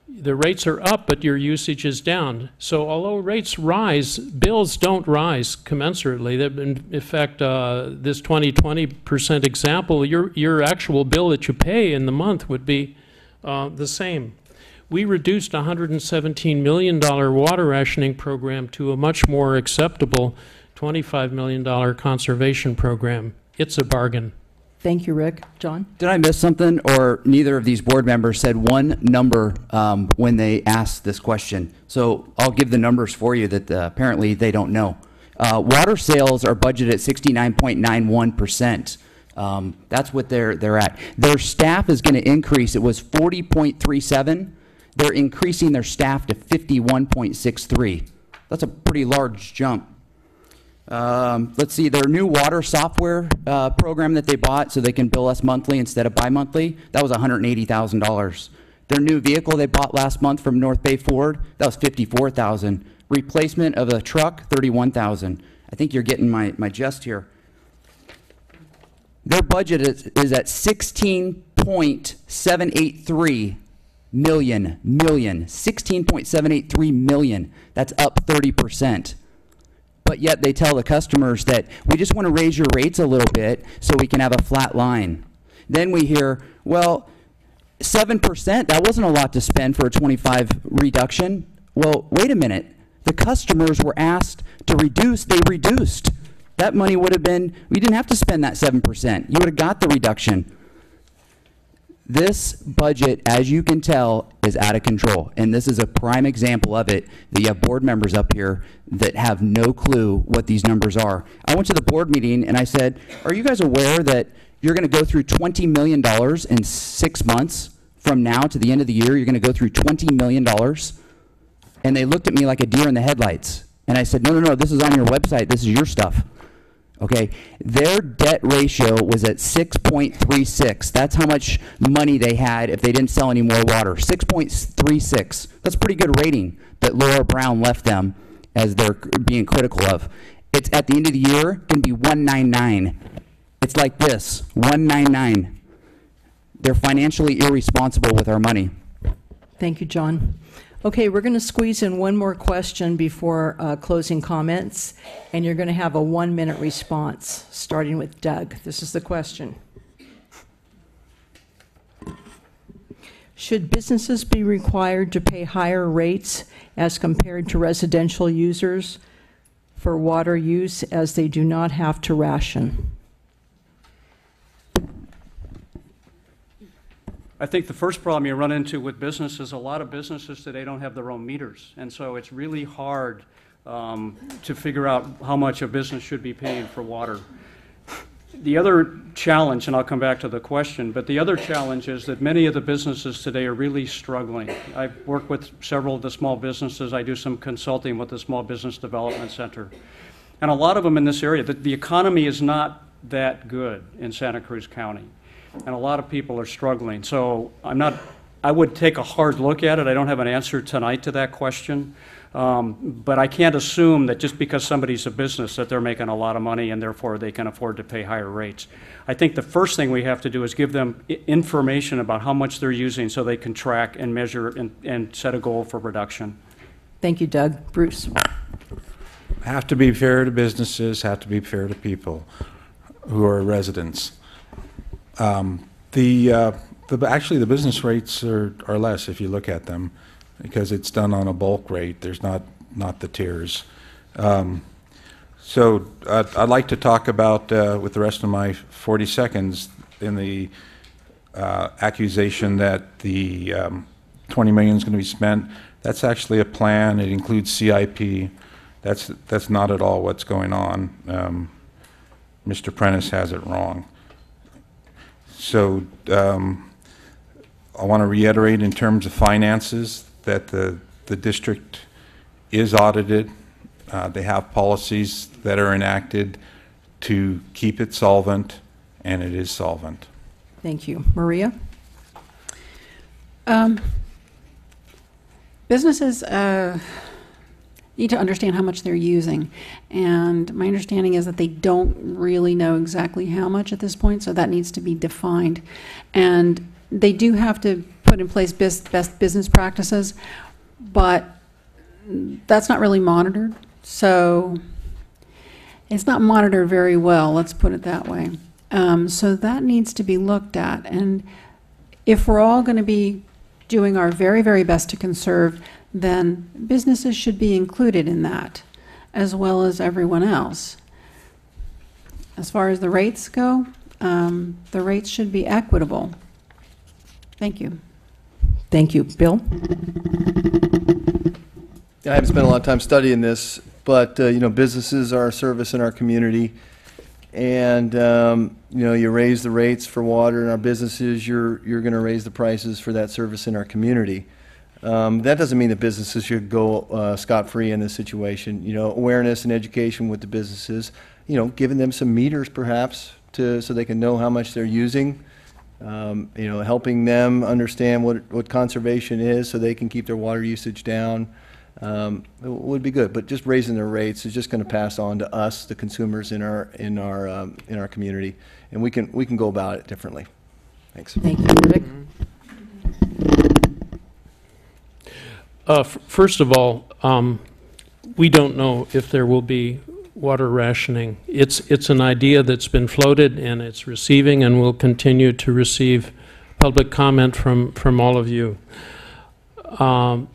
the rates are up, but your usage is down. So although rates rise, bills don't rise commensurately. In fact, uh, this 20, 20% example, your, your actual bill that you pay in the month would be uh, the same. We reduced a $117 million water rationing program to a much more acceptable $25 million conservation program. It's a bargain.
Thank you, Rick. John?
Did I miss something, or neither of these board members said one number um, when they asked this question? So I'll give the numbers for you that uh, apparently they don't know. Uh, Water sales are budgeted at 69.91%. Um, That's what they're, they're at. Their staff is going to increase, it was 40.37. They're increasing their staff to 51.63. That's a pretty large jump. Um, let's see, their new water software uh, program that they bought so they can bill us monthly instead of bi-monthly, that was $180,000. Their new vehicle they bought last month from North Bay Ford, that was $54,000. Replacement of a truck, $31,000. I think you're getting my, my gist here. Their budget is, is at 16.783 million, million, 16.783 million. That's up 30% but yet they tell the customers that we just want to raise your rates a little bit so we can have a flat line. Then we hear, well, 7%, that wasn't a lot to spend for a 25 reduction. Well, wait a minute. The customers were asked to reduce, they reduced. That money would have been, we didn't have to spend that 7%. You would have got the reduction. This budget, as you can tell, is out of control, and this is a prime example of it. That you have board members up here that have no clue what these numbers are. I went to the board meeting and I said, "Are you guys aware that you're going to go through 20 million dollars in six months from now to the end of the year? You're going to go through 20 million dollars." And they looked at me like a deer in the headlights, and I said, "No, no, no. This is on your website. This is your stuff." Okay, their debt ratio was at 6.36. That's how much money they had if they didn't sell any more water. 6.36. That's a pretty good rating that Laura Brown left them as they're being critical of. It's at the end of the year going to be 199. It's like this 199. They're financially irresponsible with our money.
Thank you, John. Okay, we're going to squeeze in one more question before uh, closing comments, and you're going to have a one-minute response, starting with Doug. This is the question. Should businesses be required to pay higher rates as compared to residential users for water use as they do not have to ration?
I think the first problem you run into with businesses, a lot of businesses today don't have their own meters. And so it's really hard um, to figure out how much a business should be paying for water. The other challenge, and I'll come back to the question, but the other challenge is that many of the businesses today are really struggling. I work with several of the small businesses. I do some consulting with the Small Business Development Center. And a lot of them in this area, the, the economy is not that good in Santa Cruz County and a lot of people are struggling. So I'm not, I would take a hard look at it. I don't have an answer tonight to that question. Um, but I can't assume that just because somebody's a business that they're making a lot of money and therefore they can afford to pay higher rates. I think the first thing we have to do is give them information about how much they're using so they can track and measure and, and set a goal for reduction.
Thank you, Doug. Bruce?
Have to be fair to businesses, have to be fair to people who are residents. Um, The, uh, the, actually, the business rates are, are less if you look at them, because it's done on a bulk rate, there's not, not the tiers. Um, So uh, I'd like to talk about, uh, with the rest of my 40 seconds, in the uh, accusation that the um, 20 million is going to be spent. That's actually a plan, it includes CIP. That's, that's not at all what's going on. Um, Mr. Prentice has it wrong. So um, I want to reiterate in terms of finances that the, the district is audited. Uh, They have policies that are enacted to keep it solvent, and it is solvent.
Thank you. Maria?
Um, Businesses uh, need to understand how much they're using, and my understanding is that they don't really know exactly how much at this point, so that needs to be defined. And they do have to put in place best, best business practices, but that's not really monitored, so it's not monitored very well, let's put it that way. Um, So that needs to be looked at, and if we're all going to be doing our very, very best to conserve, then businesses should be included in that, as well as everyone else. As far as the rates go, um, the rates should be equitable. Thank you.
Thank you. Bill?
I haven't spent a lot of time studying this, but, uh, you know, businesses are a service in our community. And, um, you know, you raise the rates for water in our businesses, you're, you're going to raise the prices for that service in our community. Um, That doesn't mean that businesses should go uh, scot-free in this situation. You know, awareness and education with the businesses, you know, giving them some meters perhaps to, so they can know how much they're using. Um, You know, helping them understand what, what conservation is so they can keep their water usage down um, it would be good. But just raising their rates is just going to pass on to us, the consumers in our, in our, um, in our community. And we can, we can go about it differently. Thanks.
Thank you. Rick?
Uh, f- First of all, um, we don't know if there will be water rationing. It's, it's an idea that's been floated, and it's receiving and will continue to receive public comment from, from all of you. Um,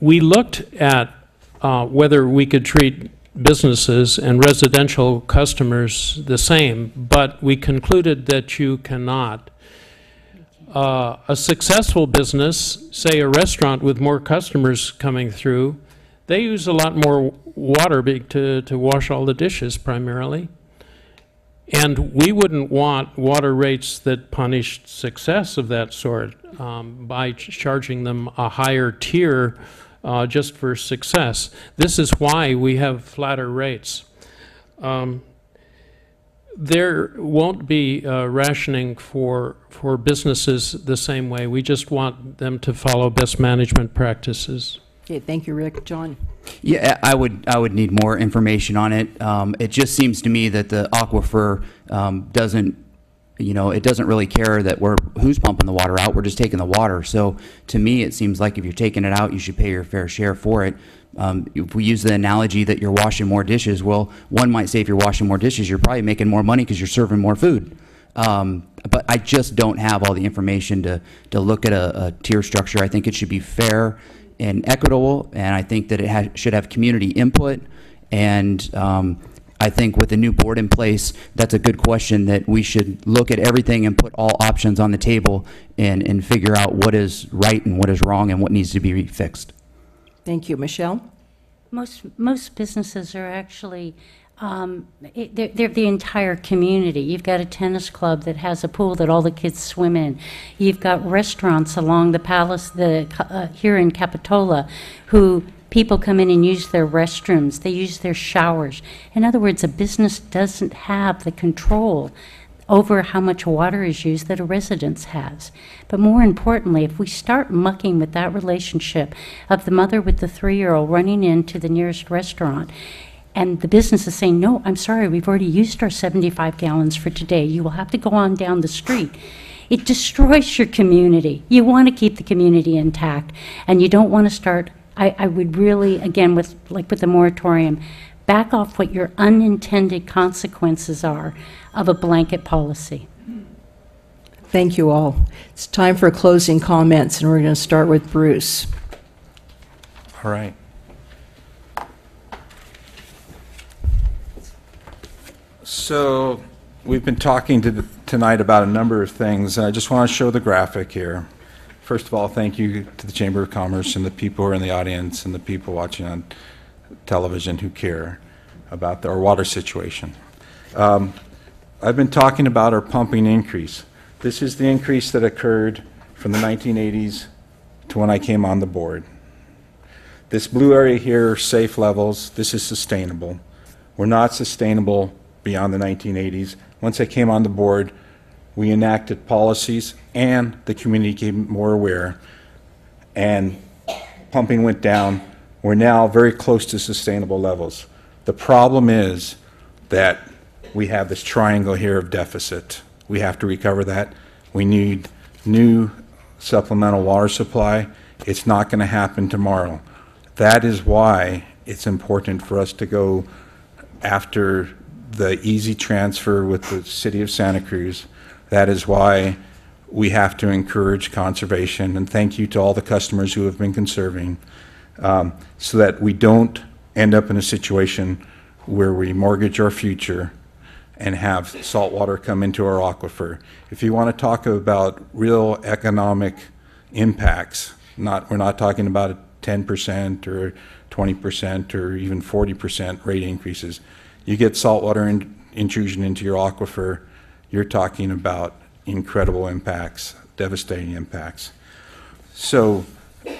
We looked at uh, whether we could treat businesses and residential customers the same, but we concluded that you cannot. Uh, A successful business, say a restaurant with more customers coming through, they use a lot more water to, to wash all the dishes primarily. And we wouldn't want water rates that punished success of that sort um, by ch- charging them a higher tier uh, just for success. This is why we have flatter rates. Um, there won't be uh, rationing for, for businesses the same way. We just want them to follow best management practices.
Okay, thank you, Rick. John?
Yeah, I would, I would need more information on it. Um, it just seems to me that the aquifer, um, doesn't, you know, it doesn't really care that we're, who's pumping the water out, we're just taking the water. So to me, it seems like if you're taking it out, you should pay your fair share for it. Um, if we use the analogy that you're washing more dishes, well, one might say if you're washing more dishes, you're probably making more money because you're serving more food. Um, but I just don't have all the information to, to look at a, a tier structure. I think it should be fair and equitable, and I think that it ha- should have community input. And um, I think with the new board in place, that's a good question that we should look at everything and put all options on the table and, and figure out what is right and what is wrong and what needs to be fixed.
Thank you. Michelle?
Most, most businesses are actually, um, it- they're, they're the entire community. You've got a tennis club that has a pool that all the kids swim in. You've got restaurants along the palace, the, uh, here in Capitola, who people come in and use their restrooms, they use their showers. In other words, a business doesn't have the control over how much water is used that a residence has. But more importantly, if we start mucking with that relationship of the mother with the three year old running into the nearest restaurant, and the business is saying, No, I'm sorry, we've already used our 75 gallons for today. You will have to go on down the street. It destroys your community. You want to keep the community intact, and you don't want to start. I, I would really, again, with like with the moratorium, back off what your unintended consequences are of a blanket policy.
Thank you all. It's time for closing comments, and we're going to start with Bruce.
All right. So, we've been talking to, tonight about a number of things, and I just want to show the graphic here. First of all, thank you to the Chamber of Commerce and the people who are in the audience and the people watching on television who care about our water situation. Um, I've been talking about our pumping increase. This is the increase that occurred from the 1980s to when I came on the board. This blue area here are safe levels. This is sustainable. We're not sustainable beyond the 1980s. Once I came on the board, we enacted policies and the community became more aware and pumping went down. We're now very close to sustainable levels. The problem is that we have this triangle here of deficit. We have to recover that. We need new supplemental water supply. It's not going to happen tomorrow. That is why it's important for us to go after the easy transfer with the city of Santa Cruz. That is why we have to encourage conservation, and thank you to all the customers who have been conserving, um, so that we don't end up in a situation where we mortgage our future and have salt water come into our aquifer. If you want to talk about real economic impacts, not, we're not talking about a 10% or 20% or even 40% rate increases. You get saltwater in, intrusion into your aquifer, you're talking about incredible impacts, devastating impacts. So,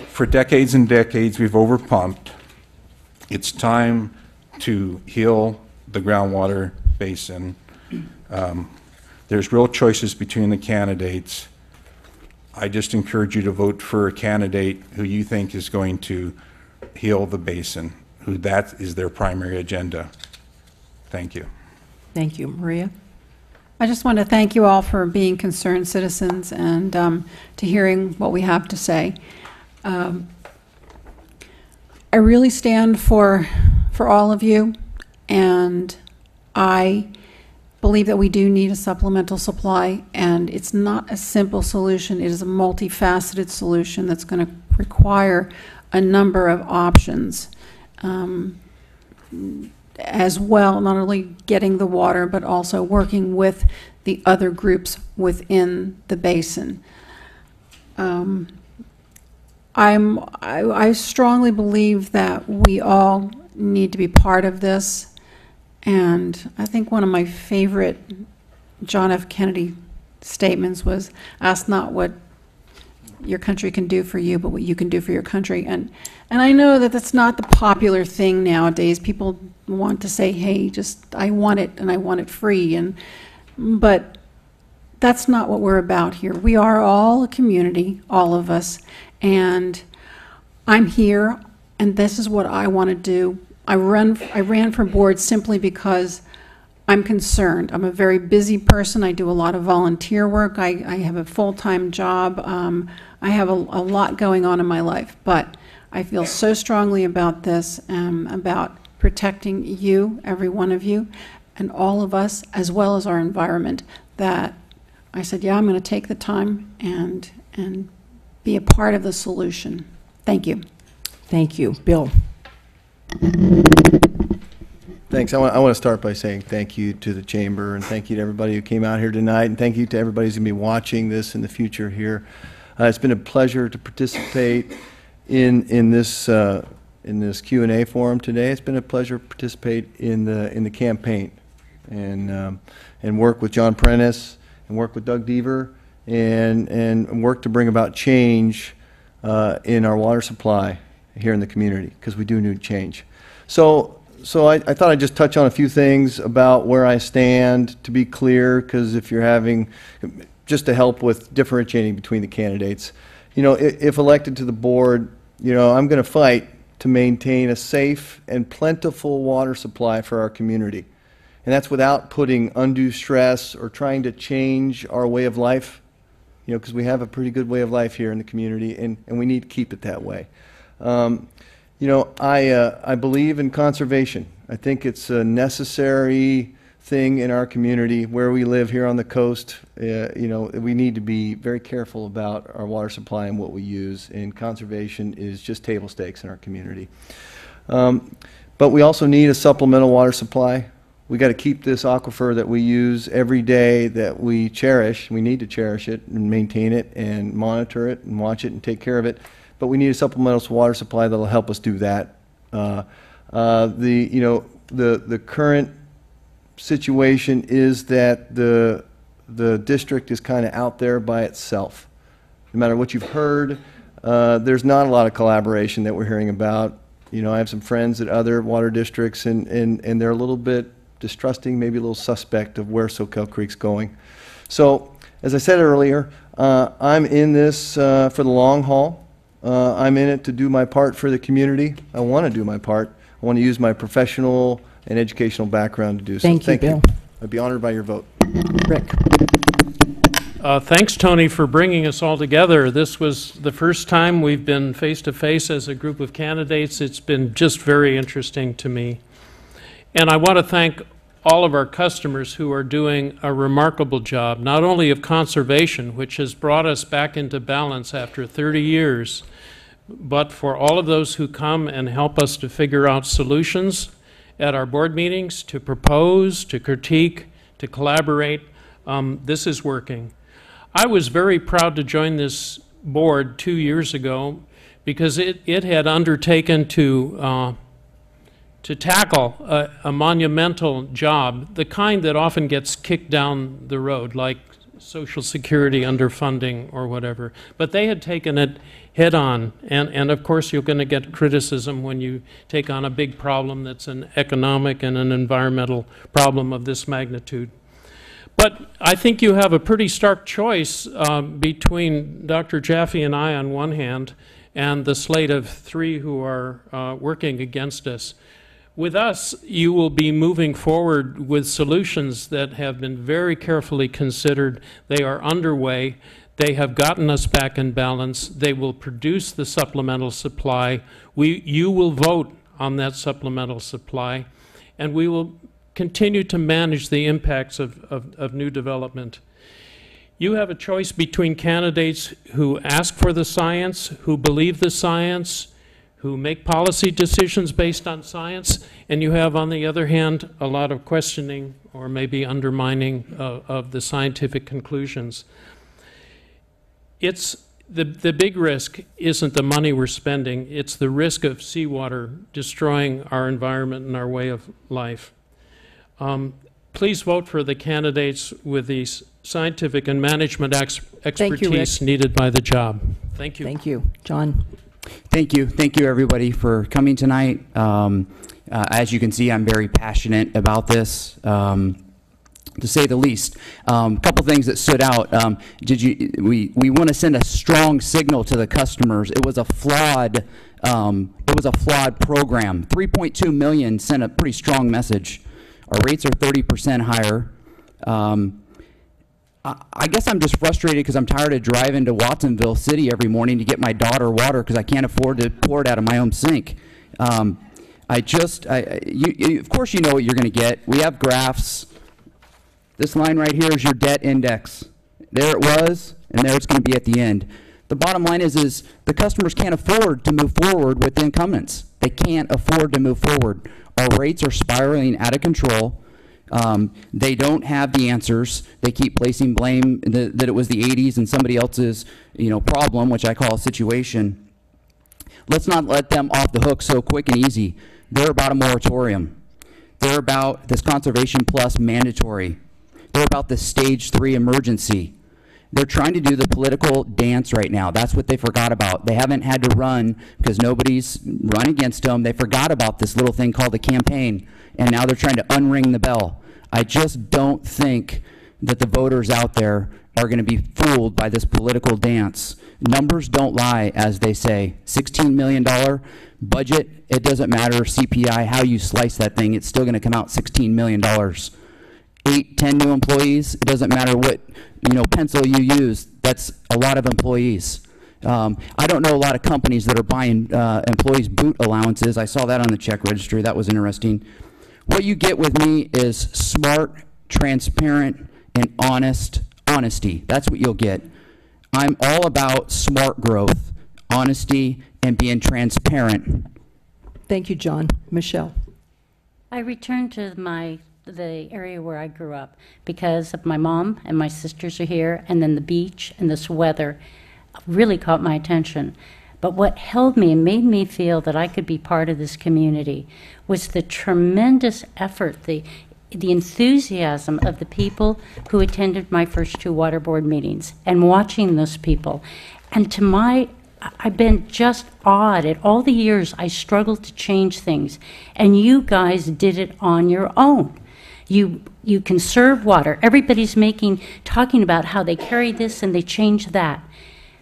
for decades and decades, we've overpumped. It's time to heal the groundwater basin. Um, there's real choices between the candidates. I just encourage you to vote for a candidate who you think is going to heal the basin, who that is their primary agenda. Thank you.
Thank you. Maria?
I just want to thank you all for being concerned citizens and um, to hearing what we have to say. Um, I really stand for, for all of you, and I believe that we do need a supplemental supply, and it's not a simple solution. It is a multifaceted solution that's going to require a number of options. Um, as well, not only getting the water, but also working with the other groups within the basin. Um, I'm, I, I strongly believe that we all need to be part of this. And I think one of my favorite John F. Kennedy statements was, ask not what your country can do for you, but what you can do for your country. And, and I know that that's not the popular thing nowadays. People want to say, hey, just, I want it and I want it free. And, but that's not what we're about here. We are all a community, all of us. And I'm here and this is what I want to do. I run, I ran for board simply because I'm concerned. I'm a very busy person. I do a lot of volunteer work. I, I have a full-time job. Um, I have a, a lot going on in my life, but I feel so strongly about this, um, about protecting you, every one of you, and all of us, as well as our environment, that I said, yeah, I'm going to take the time and, and be a part of the solution. Thank you.
Thank you. Bill?
Thanks. I want, I want to start by saying thank you to the chamber and thank you to everybody who came out here tonight and thank you to everybody who's going to be watching this in the future here. Uh, it's been a pleasure to participate in in this uh, in this Q and A forum today. It's been a pleasure to participate in the in the campaign and um, and work with John Prentice and work with Doug Deaver and and work to bring about change uh, in our water supply here in the community because we do need change. So so I, I thought I'd just touch on a few things about where I stand to be clear, because if you're having, just to help with differentiating between the candidates. You know, if, if elected to the board, you know, I'm going to fight to maintain a safe and plentiful water supply for our community. And that's without putting undue stress or trying to change our way of life, you know, because we have a pretty good way of life here in the community, and, and we need to keep it that way. Um, you know, I, uh, I believe in conservation. I think it's a necessary thing in our community where we live here on the coast. Uh, you know, we need to be very careful about our water supply and what we use, and conservation is just table stakes in our community. Um, but we also need a supplemental water supply. We got to keep this aquifer that we use every day that we cherish. We need to cherish it and maintain it and monitor it and watch it and take care of it but we need a supplemental water supply that'll help us do that. Uh, uh, the you know the the current situation is that the the district is kind of out there by itself. No matter what you've heard, uh, there's not a lot of collaboration that we're hearing about. You know, I have some friends at other water districts, and, and, and they're a little bit distrusting, maybe a little suspect of where Soquel Creek's going. So, as I said earlier, uh, I'm in this uh, for the long haul. Uh, I'm in it to do my part for the community. I want to do my part. I want to use my professional and educational background to do so.
Thank you, Bill.
I'd be honored by your vote.
Rick?
Uh, Thanks, Tony, for bringing us all together. This was the first time we've been face-to-face as a group of candidates. It's been just very interesting to me. And I want to thank all of our customers who are doing a remarkable job, not only of conservation, which has brought us back into balance after 30 years, but for all of those who come and help us to figure out solutions at our board meetings, to propose, to critique, to collaborate. Um, this is working. I was very proud to join this board two years ago because it, it had undertaken to uh, to tackle a, a, monumental job, the kind that often gets kicked down the road, like Social Security underfunding or whatever. But they had taken it head on. And, and of course, you're going to get criticism when you take on a big problem that's an economic and an environmental problem of this magnitude. But I think you have a pretty stark choice uh, between Dr. Jaffe and I on one hand and the slate of three who are uh, working against us. With us, you will be moving forward with solutions that have been very carefully considered. They are underway. They have gotten us back in balance. They will produce the supplemental supply. We, you will vote on that supplemental supply, and we will continue to manage the impacts of, of, of new development. You have a choice between candidates who ask for the science, who believe the science, who make policy decisions based on science, and you have, on the other hand, a lot of questioning or maybe undermining uh, of the scientific conclusions. It's the, the big risk isn't the money we're spending, it's the risk of seawater destroying our environment and our way of life. Um, please vote for the candidates with the scientific and management ex expertise needed by the job. Thank you.
Thank you. John?
Thank you. Thank you, everybody, for coming tonight. Um, uh, as you can see, I'm very passionate about this. Um, to say the least. A um, couple things that stood out. Um, did you? We we want to send a strong signal to the customers. It was a flawed. Um, it was a flawed program. 3.2 million sent a pretty strong message. Our rates are 30% higher. I, guess I'm just frustrated because I'm tired of driving to Watsonville City every morning to get my daughter water because I can't afford to pour it out of my own sink. Um, I just, I- you, you, of course, you know what you're going to get. We have graphs. This line right here is your debt index. There it was, and there it's going to be at the end. The bottom line is, is the customers can't afford to move forward with the incumbents. They can't afford to move forward. Our rates are spiraling out of control. Um, they don't have the answers. They keep placing blame that, that it was the 80s and somebody else's, you know, problem, which I call a situation. Let's not let them off the hook so quick and easy. They're about a moratorium. They're about this conservation plus mandatory. They're about the stage three emergency. They're trying to do the political dance right now. That's what they forgot about. They haven't had to run because nobody's run against them. They forgot about this little thing called a campaign, and now they're trying to unring the bell. I just don't think that the voters out there are going to be fooled by this political dance. Numbers don't lie, as they say. $16 million budget, it doesn't matter CPI, how you slice that thing, it's still going to come out $16 million eight, ten new employees, it doesn't matter what, you know, pencil you use, that's a lot of employees. Um, I don't know a lot of companies that are buying uh, employees boot allowances. I saw that on the check registry. That was interesting. What you get with me is smart, transparent, and honest honesty. That's what you'll get. I'm all about smart growth, honesty, and being transparent.
Thank you, John. Michelle?
I returned to my the area where I grew up because of my mom and my sisters are here, and then the beach and this weather really caught my attention. But what held me and made me feel that I could be part of this community was the tremendous effort, the the enthusiasm of the people who attended my first two water board meetings and watching those people. And to my I've been just awed at all the years I struggled to change things, and you guys did it on your own. You you conserve water. Everybody's making talking about how they carry this and they change that.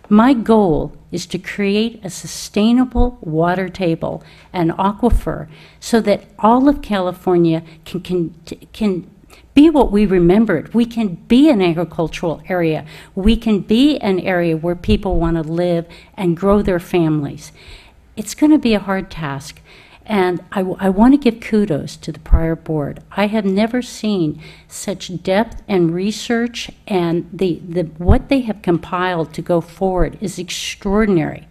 My goal is to create a sustainable water table and aquifer so that all of California can, can, can be what we remembered. We can be an agricultural area. We can be an area where people want to live and grow their families. It's going to be a hard task. And I, I want to give kudos to the prior board. I have never seen such depth and research, and the, the, what they have compiled to go forward is extraordinary.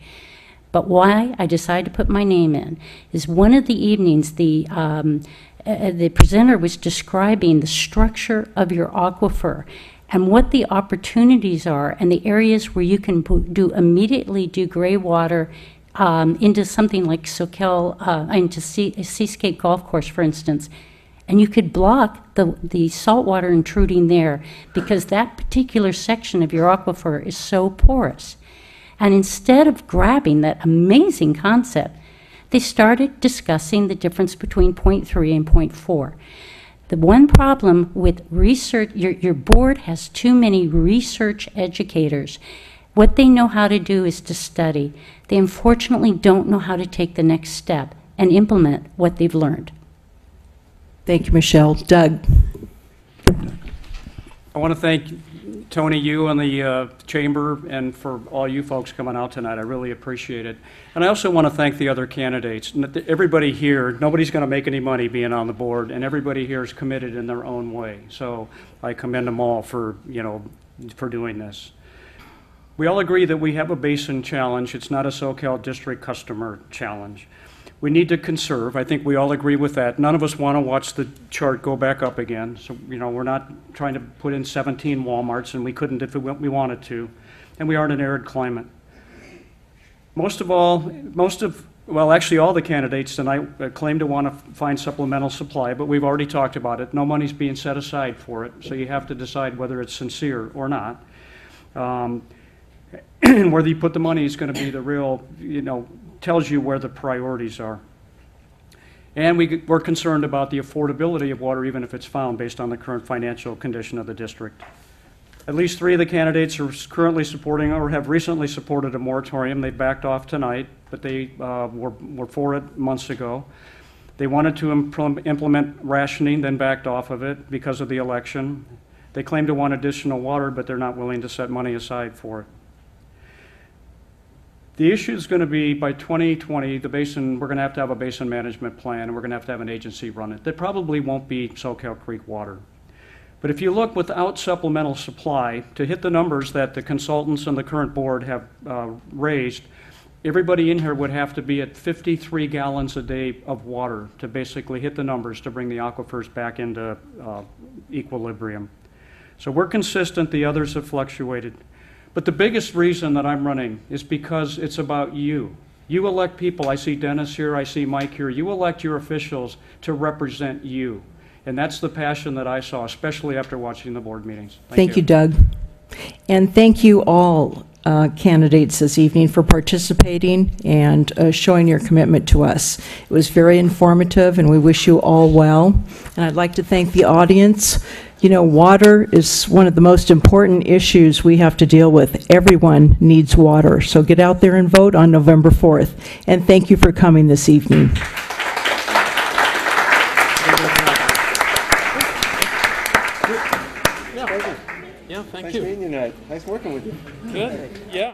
But why I decided to put my name in is one of the evenings, the, um, uh, the presenter was describing the structure of your aquifer and what the opportunities are and the areas where you can do immediately do gray water um, into something like Soquel, uh, into sea, Seascape Golf Course, for instance, and you could block the, the saltwater intruding there because that particular section of your aquifer is so porous. And instead of grabbing that amazing concept, they started discussing the difference between 0.3 and 0.4. The one problem with research, your, your board has too many research educators what they know how to do is to study. They unfortunately don't know how to take the next step and implement what they've learned.
Thank you, Michelle. Doug?
I want to thank Tony, you and the uh, chamber, and for all you folks coming out tonight. I really appreciate it. And I also want to thank the other candidates. Everybody here, nobody's going to make any money being on the board, and everybody here is committed in their own way. So I commend them all for, you know, for doing this. We all agree that we have a basin challenge. It's not a Soquel district customer challenge. We need to conserve. I think we all agree with that. None of us want to watch the chart go back up again. So, you know, we're not trying to put in 17 Walmarts, and we couldn't if we wanted to. And we are in an arid climate. Most of all, most of, well, actually, all the candidates tonight uh, claim to want to find supplemental supply, but we've already talked about it. No money's being set aside for it, so you have to decide whether it's sincere or not. Um, And [clears throat] where you put the money is going to be the real, you know, tells you where the priorities are. And we, we're concerned about the affordability of water, even if it's found, based on the current financial condition of the district. At least three of the candidates are currently supporting or have recently supported a moratorium. They backed off tonight, but they uh, were, were for it months ago. They wanted to implem- implement rationing, then backed off of it because of the election. They claim to want additional water, but they're not willing to set money aside for it. The issue is going to be by 2020, the basin, we're going to have to have a basin management plan, and we're going to have to have an agency run it. That probably won't be Soquel Creek water. But if you look without supplemental supply, to hit the numbers that the consultants and the current board have uh, raised, everybody in here would have to be at 53 gallons a day of water to basically hit the numbers to bring the aquifers back into uh, equilibrium. So we're consistent, the others have fluctuated. But the biggest reason that I'm running is because it's about you. You elect people, I see Dennis here, I see Mike here, you elect your officials to represent you. And that's the passion that I saw, especially after watching the board meetings.
Thank you, Doug. And thank you all uh, candidates this evening for participating and uh, showing your commitment to us. It was very informative, and we wish you all well. And I'd like to thank the audience. You know, water is one of the most important issues we have to deal with. Everyone needs water. So get out there and vote on November 4th. And thank you for coming this evening.
Yeah, thank
Nice
you.
meeting you tonight. Nice working with you.
Good, yeah.